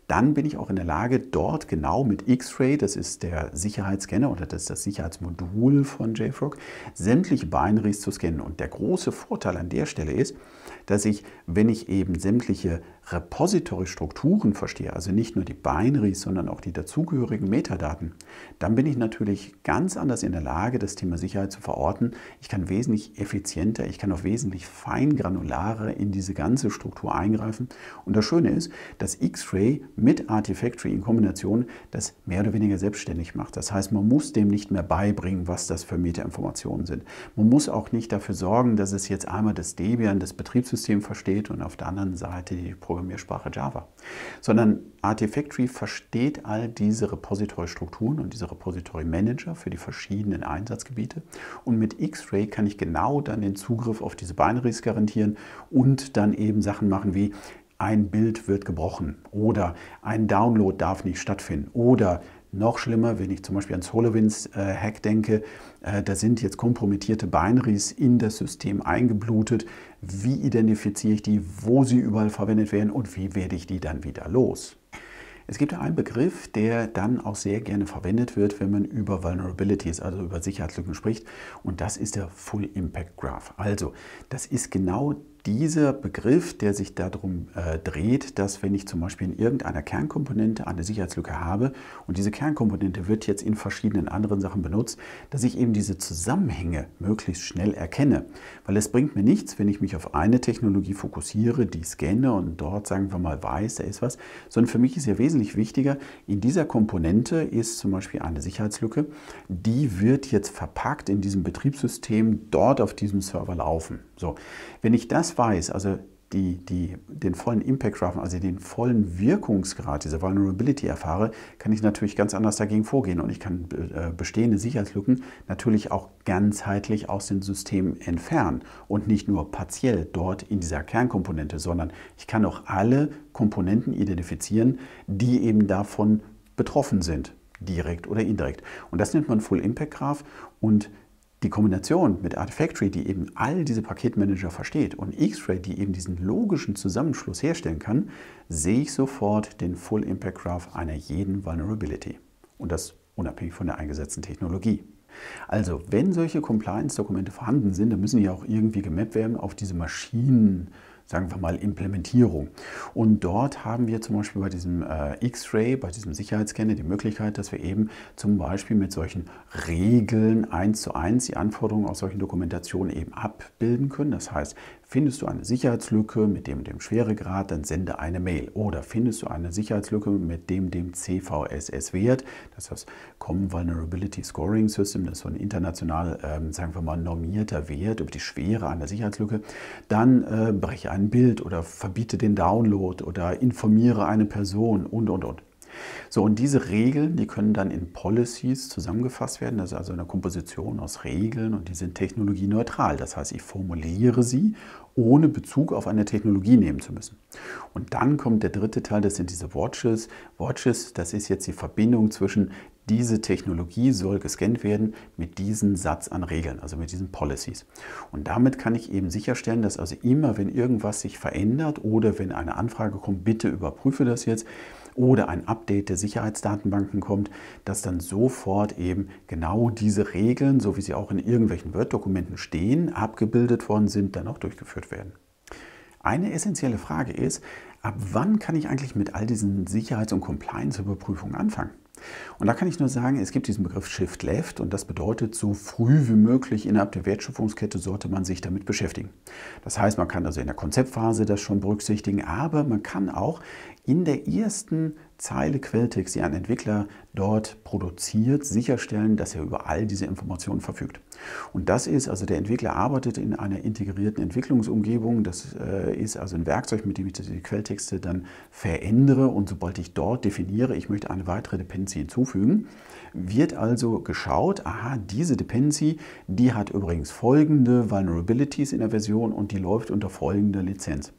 dann bin ich auch in der Lage, dort genau mit X-Ray, das ist der Sicherheitsscanner oder das ist das Sicherheitsmodul von JFrog, sämtliche Binaries zu scannen. Und der große Vorteil an der Stelle ist, dass ich, wenn ich eben sämtliche Repository-Strukturen verstehe, also nicht nur die Binaries, sondern auch die dazugehörigen Metadaten, dann bin ich natürlich ganz anders in der Lage, das Thema Sicherheit zu verorten. Ich kann wesentlich effizienter, ich kann auch wesentlich feingranularer in diese ganze Struktur eingreifen. Und das Schöne ist, dass X-Ray mit Artifactory in Kombination das mehr oder weniger selbstständig macht. Das heißt, man muss dem nicht mehr beibringen, was das für Metainformationen sind. Man muss auch nicht dafür sorgen, dass es jetzt einmal das Debian, das Betriebssystem versteht und auf der anderen Seite die Programmiersprache Java, sondern Artifactory versteht all diese Repository-Strukturen und diese Repository-Manager für die verschiedenen Einsatzgebiete. Und mit X-Ray kann ich genau dann den Zugriff auf diese Binaries garantieren und dann eben Sachen machen wie ein Bild wird gebrochen oder ein Download darf nicht stattfinden oder noch schlimmer, wenn ich zum Beispiel an SolarWinds äh, Hack denke, äh, da sind jetzt kompromittierte Binaries in das System eingeblutet. Wie identifiziere ich die, wo sie überall verwendet werden und wie werde ich die dann wieder los? Es gibt einen Begriff, der dann auch sehr gerne verwendet wird, wenn man über Vulnerabilities, also über Sicherheitslücken spricht. Und das ist der Full Impact Graph. Also, das ist genau dieser Begriff, der sich darum äh, dreht, dass wenn ich zum Beispiel in irgendeiner Kernkomponente eine Sicherheitslücke habe und diese Kernkomponente wird jetzt in verschiedenen anderen Sachen benutzt, dass ich eben diese Zusammenhänge möglichst schnell erkenne. Weil es bringt mir nichts, wenn ich mich auf eine Technologie fokussiere, die scanne und dort, sagen wir mal, weiß, da ist was, sondern für mich ist ja wesentlich wichtiger, in dieser Komponente ist zum Beispiel eine Sicherheitslücke, die wird jetzt verpackt in diesem Betriebssystem dort auf diesem Server laufen. So, wenn ich das weiß, also die, die, den vollen Impact Graph, also den vollen Wirkungsgrad dieser Vulnerability erfahre, kann ich natürlich ganz anders dagegen vorgehen und ich kann äh, bestehende Sicherheitslücken natürlich auch ganzheitlich aus dem System entfernen und nicht nur partiell dort in dieser Kernkomponente, sondern ich kann auch alle Komponenten identifizieren, die eben davon betroffen sind, direkt oder indirekt. Und das nennt man Full Impact Graph und die Kombination mit Artifactory, die eben all diese Paketmanager versteht und X-Ray, die eben diesen logischen Zusammenschluss herstellen kann, sehe ich sofort den Full Impact Graph einer jeden Vulnerability. Und das unabhängig von der eingesetzten Technologie. Also, wenn solche Compliance-Dokumente vorhanden sind, dann müssen die auch irgendwie gemappt werden auf diese Maschinen sagen wir mal, Implementierung. Und dort haben wir zum Beispiel bei diesem äh, X-Ray, bei diesem Sicherheitsscanner die Möglichkeit, dass wir eben zum Beispiel mit solchen Regeln eins zu eins die Anforderungen aus solchen Dokumentationen eben abbilden können. Das heißt, Findest du eine Sicherheitslücke mit dem, dem Schweregrad, dann sende eine Mail. Oder findest du eine Sicherheitslücke mit dem, dem CVSS-Wert, das heißt Common Vulnerability Scoring System, das ist so ein international, ähm, sagen wir mal, normierter Wert über die Schwere einer Sicherheitslücke, dann äh, breche ein Bild oder verbiete den Download oder informiere eine Person und, und, und. So, und diese Regeln, die können dann in Policies zusammengefasst werden. Das ist also eine Komposition aus Regeln und die sind technologieneutral. Das heißt, ich formuliere sie, ohne Bezug auf eine Technologie nehmen zu müssen. Und dann kommt der dritte Teil, das sind diese Watches. Watches, das ist jetzt die Verbindung zwischen diese Technologie soll gescannt werden mit diesem Satz an Regeln, also mit diesen Policies. Und damit kann ich eben sicherstellen, dass also immer, wenn irgendwas sich verändert oder wenn eine Anfrage kommt, bitte überprüfe das jetzt, oder ein Update der Sicherheitsdatenbanken kommt, dass dann sofort eben genau diese Regeln, so wie sie auch in irgendwelchen Word-Dokumenten stehen, abgebildet worden sind, dann auch durchgeführt werden. Eine essentielle Frage ist, ab wann kann ich eigentlich mit all diesen Sicherheits- und Compliance-Überprüfungen anfangen? Und da kann ich nur sagen, es gibt diesen Begriff Shift Left und das bedeutet, so früh wie möglich innerhalb der Wertschöpfungskette sollte man sich damit beschäftigen. Das heißt, man kann also in der Konzeptphase das schon berücksichtigen, aber man kann auch in der ersten Zeile Quelltext, die ein Entwickler dort produziert, sicherstellen, dass er über all diese Informationen verfügt. Und das ist, also der Entwickler arbeitet in einer integrierten Entwicklungsumgebung. Das äh, ist also ein Werkzeug, mit dem ich die Quelltexte dann verändere. Und sobald ich dort definiere, ich möchte eine weitere Dependency hinzufügen, wird also geschaut, aha, diese Dependency, die hat übrigens folgende Vulnerabilities in der Version und die läuft unter folgender Lizenz.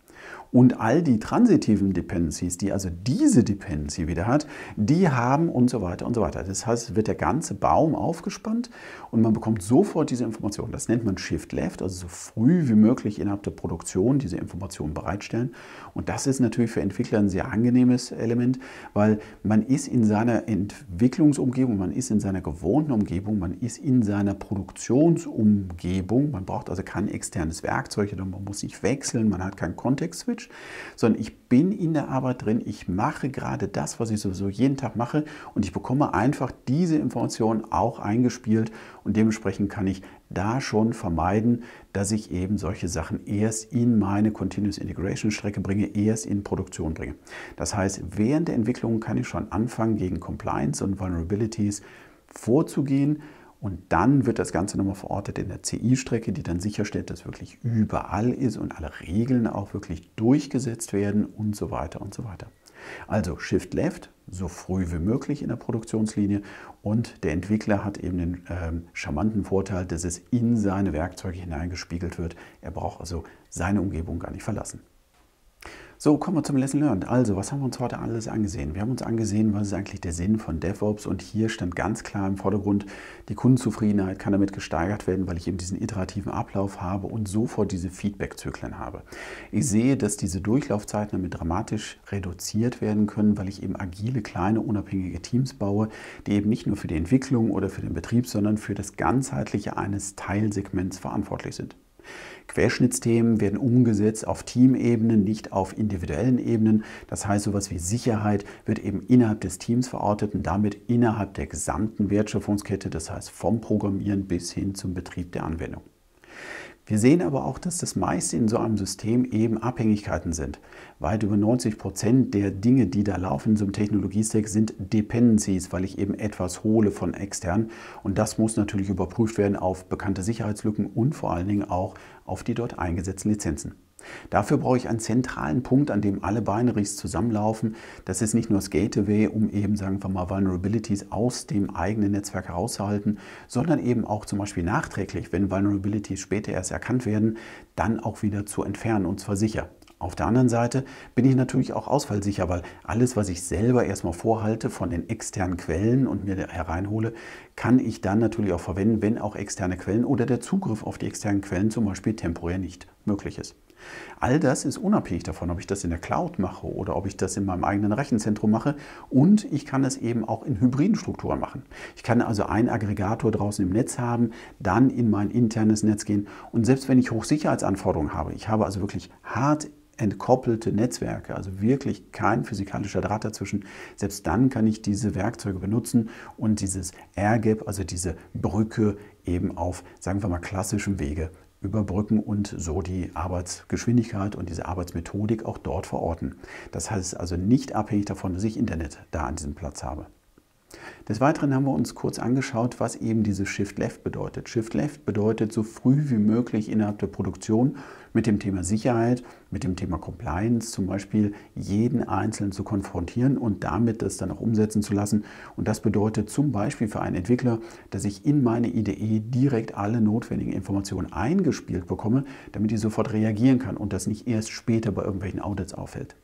Und all die transitiven Dependencies, die also diese Dependency wieder hat, die haben und so weiter und so weiter. Das heißt, wird der ganze Baum aufgespannt und man bekommt sofort diese Information. Das nennt man Shift Left, also so früh wie möglich innerhalb der Produktion diese Informationen bereitstellen. Und das ist natürlich für Entwickler ein sehr angenehmes Element, weil man ist in seiner Entwicklungsumgebung, man ist in seiner gewohnten Umgebung, man ist in seiner Produktionsumgebung. Man braucht also kein externes Werkzeug, man muss sich wechseln, man hat keinen Kontext-Switch Switch, sondern ich bin in der Arbeit drin, ich mache gerade das, was ich sowieso jeden Tag mache und ich bekomme einfach diese Informationen auch eingespielt und dementsprechend kann ich da schon vermeiden, dass ich eben solche Sachen erst in meine Continuous Integration Strecke bringe, erst in Produktion bringe. Das heißt, während der Entwicklung kann ich schon anfangen, gegen Compliance und Vulnerabilities vorzugehen und dann wird das Ganze nochmal verortet in der CI-Strecke, die dann sicherstellt, dass wirklich überall ist und alle Regeln auch wirklich durchgesetzt werden und so weiter und so weiter. Also Shift Left, so früh wie möglich in der Produktionslinie und der Entwickler hat eben den ähm, charmanten Vorteil, dass es in seine Werkzeuge hineingespiegelt wird. Er braucht also seine Umgebung gar nicht verlassen. So, kommen wir zum Lesson Learned. Also, was haben wir uns heute alles angesehen? Wir haben uns angesehen, was ist eigentlich der Sinn von DevOps und hier stand ganz klar im Vordergrund, die Kundenzufriedenheit kann damit gesteigert werden, weil ich eben diesen iterativen Ablauf habe und sofort diese Feedback-Zyklen habe. Ich sehe, dass diese Durchlaufzeiten damit dramatisch reduziert werden können, weil ich eben agile, kleine, unabhängige Teams baue, die eben nicht nur für die Entwicklung oder für den Betrieb, sondern für das Ganzheitliche eines Teilsegments verantwortlich sind. Querschnittsthemen werden umgesetzt auf Teamebenen, nicht auf individuellen Ebenen. Das heißt, sowas wie Sicherheit wird eben innerhalb des Teams verortet und damit innerhalb der gesamten Wertschöpfungskette, das heißt vom Programmieren bis hin zum Betrieb der Anwendung. Wir sehen aber auch, dass das meiste in so einem System eben Abhängigkeiten sind. Weit über 90 Prozent der Dinge, die da laufen in so einem Technologiestack, sind Dependencies, weil ich eben etwas hole von extern. Und das muss natürlich überprüft werden auf bekannte Sicherheitslücken und vor allen Dingen auch auf die dort eingesetzten Lizenzen. Dafür brauche ich einen zentralen Punkt, an dem alle Binaries zusammenlaufen. Das ist nicht nur das Gateway, um eben, sagen wir mal, Vulnerabilities aus dem eigenen Netzwerk herauszuhalten, sondern eben auch zum Beispiel nachträglich, wenn Vulnerabilities später erst erkannt werden, dann auch wieder zu entfernen und zwar sicher. Auf der anderen Seite bin ich natürlich auch ausfallsicher, weil alles, was ich selber erstmal vorhalte von den externen Quellen und mir hereinhole, kann ich dann natürlich auch verwenden, wenn auch externe Quellen oder der Zugriff auf die externen Quellen zum Beispiel temporär nicht möglich ist. All das ist unabhängig davon, ob ich das in der Cloud mache oder ob ich das in meinem eigenen Rechenzentrum mache. Und ich kann es eben auch in hybriden Strukturen machen. Ich kann also einen Aggregator draußen im Netz haben, dann in mein internes Netz gehen. Und selbst wenn ich Hochsicherheitsanforderungen habe, ich habe also wirklich hart entkoppelte Netzwerke, also wirklich kein physikalischer Draht dazwischen, selbst dann kann ich diese Werkzeuge benutzen und dieses Airgap, also diese Brücke eben auf, sagen wir mal, klassischem Wege überbrücken und so die Arbeitsgeschwindigkeit und diese Arbeitsmethodik auch dort verorten. Das heißt also nicht abhängig davon, dass ich Internet da an diesem Platz habe. Des Weiteren haben wir uns kurz angeschaut, was eben dieses Shift Left bedeutet. Shift Left bedeutet so früh wie möglich innerhalb der Produktion mit dem Thema Sicherheit, mit dem Thema Compliance zum Beispiel jeden Einzelnen zu konfrontieren und damit das dann auch umsetzen zu lassen. Und das bedeutet zum Beispiel für einen Entwickler, dass ich in meine IDE direkt alle notwendigen Informationen eingespielt bekomme, damit ich sofort reagieren kann und das nicht erst später bei irgendwelchen Audits auffällt.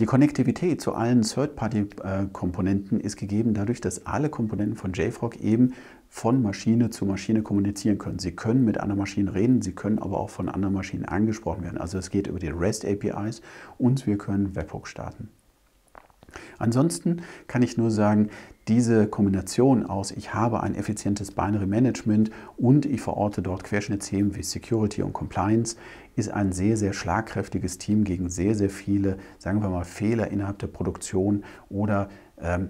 Die Konnektivität zu allen Third-Party-Komponenten ist gegeben dadurch, dass alle Komponenten von JFrog eben von Maschine zu Maschine kommunizieren können. Sie können mit anderen Maschinen reden, sie können aber auch von anderen Maschinen angesprochen werden. Also es geht über die REST APIs und wir können Webhook starten. Ansonsten kann ich nur sagen, diese Kombination aus, ich habe ein effizientes Binary Management und ich verorte dort Querschnittsthemen wie Security und Compliance, ist ein sehr, sehr schlagkräftiges Team gegen sehr, sehr viele, sagen wir mal, Fehler innerhalb der Produktion oder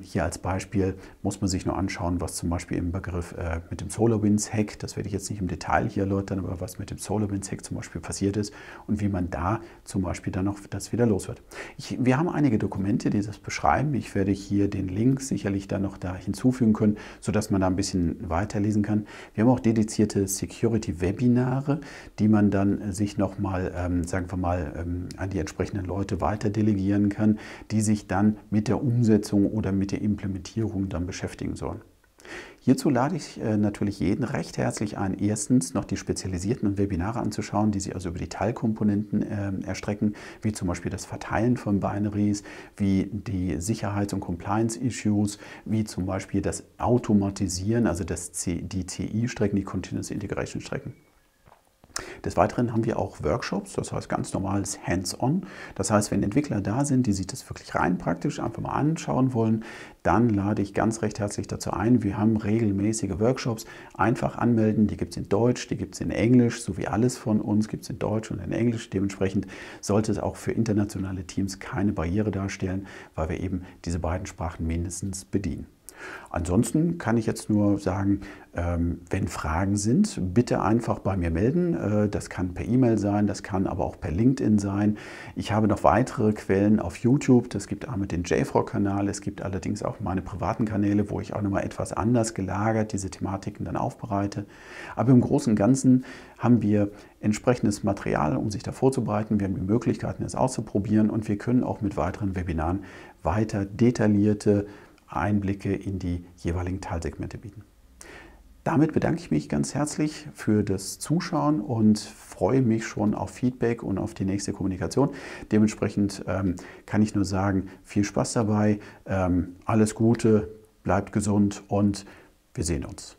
hier als Beispiel muss man sich nur anschauen, was zum Beispiel im Begriff äh, mit dem SolarWinds-Hack, das werde ich jetzt nicht im Detail hier erläutern, aber was mit dem SolarWinds-Hack zum Beispiel passiert ist und wie man da zum Beispiel dann noch das wieder los wird. Ich, wir haben einige Dokumente, die das beschreiben. Ich werde hier den Link sicherlich dann noch da hinzufügen können, sodass man da ein bisschen weiterlesen kann. Wir haben auch dedizierte Security-Webinare, die man dann äh, sich nochmal, ähm, sagen wir mal, ähm, an die entsprechenden Leute weiter delegieren kann, die sich dann mit der Umsetzung oder mit der Implementierung dann beschäftigen sollen. Hierzu lade ich äh, natürlich jeden recht herzlich ein, erstens noch die spezialisierten Webinare anzuschauen, die sich also über die Teilkomponenten äh, erstrecken, wie zum Beispiel das Verteilen von Binaries, wie die Sicherheits- und Compliance-Issues, wie zum Beispiel das Automatisieren, also das C die CI-Strecken, die Continuous Integration-Strecken. Des Weiteren haben wir auch Workshops, das heißt ganz normales Hands-on. Das heißt, wenn Entwickler da sind, die sich das wirklich rein praktisch einfach mal anschauen wollen, dann lade ich ganz recht herzlich dazu ein. Wir haben regelmäßige Workshops. Einfach anmelden, die gibt es in Deutsch, die gibt es in Englisch, so wie alles von uns gibt es in Deutsch und in Englisch. Dementsprechend sollte es auch für internationale Teams keine Barriere darstellen, weil wir eben diese beiden Sprachen mindestens bedienen. Ansonsten kann ich jetzt nur sagen, ähm, wenn Fragen sind, bitte einfach bei mir melden. Äh, das kann per E-Mail sein, das kann aber auch per LinkedIn sein. Ich habe noch weitere Quellen auf YouTube. Das gibt einmal den JFrog-Kanal. Es gibt allerdings auch meine privaten Kanäle, wo ich auch nochmal etwas anders gelagert diese Thematiken dann aufbereite. Aber im Großen und Ganzen haben wir entsprechendes Material, um sich da vorzubereiten. Wir haben die Möglichkeiten, es auszuprobieren und wir können auch mit weiteren Webinaren weiter detaillierte Einblicke in die jeweiligen Teilsegmente bieten. Damit bedanke ich mich ganz herzlich für das Zuschauen und freue mich schon auf Feedback und auf die nächste Kommunikation. Dementsprechend ähm, kann ich nur sagen, viel Spaß dabei, ähm, alles Gute, bleibt gesund und wir sehen uns.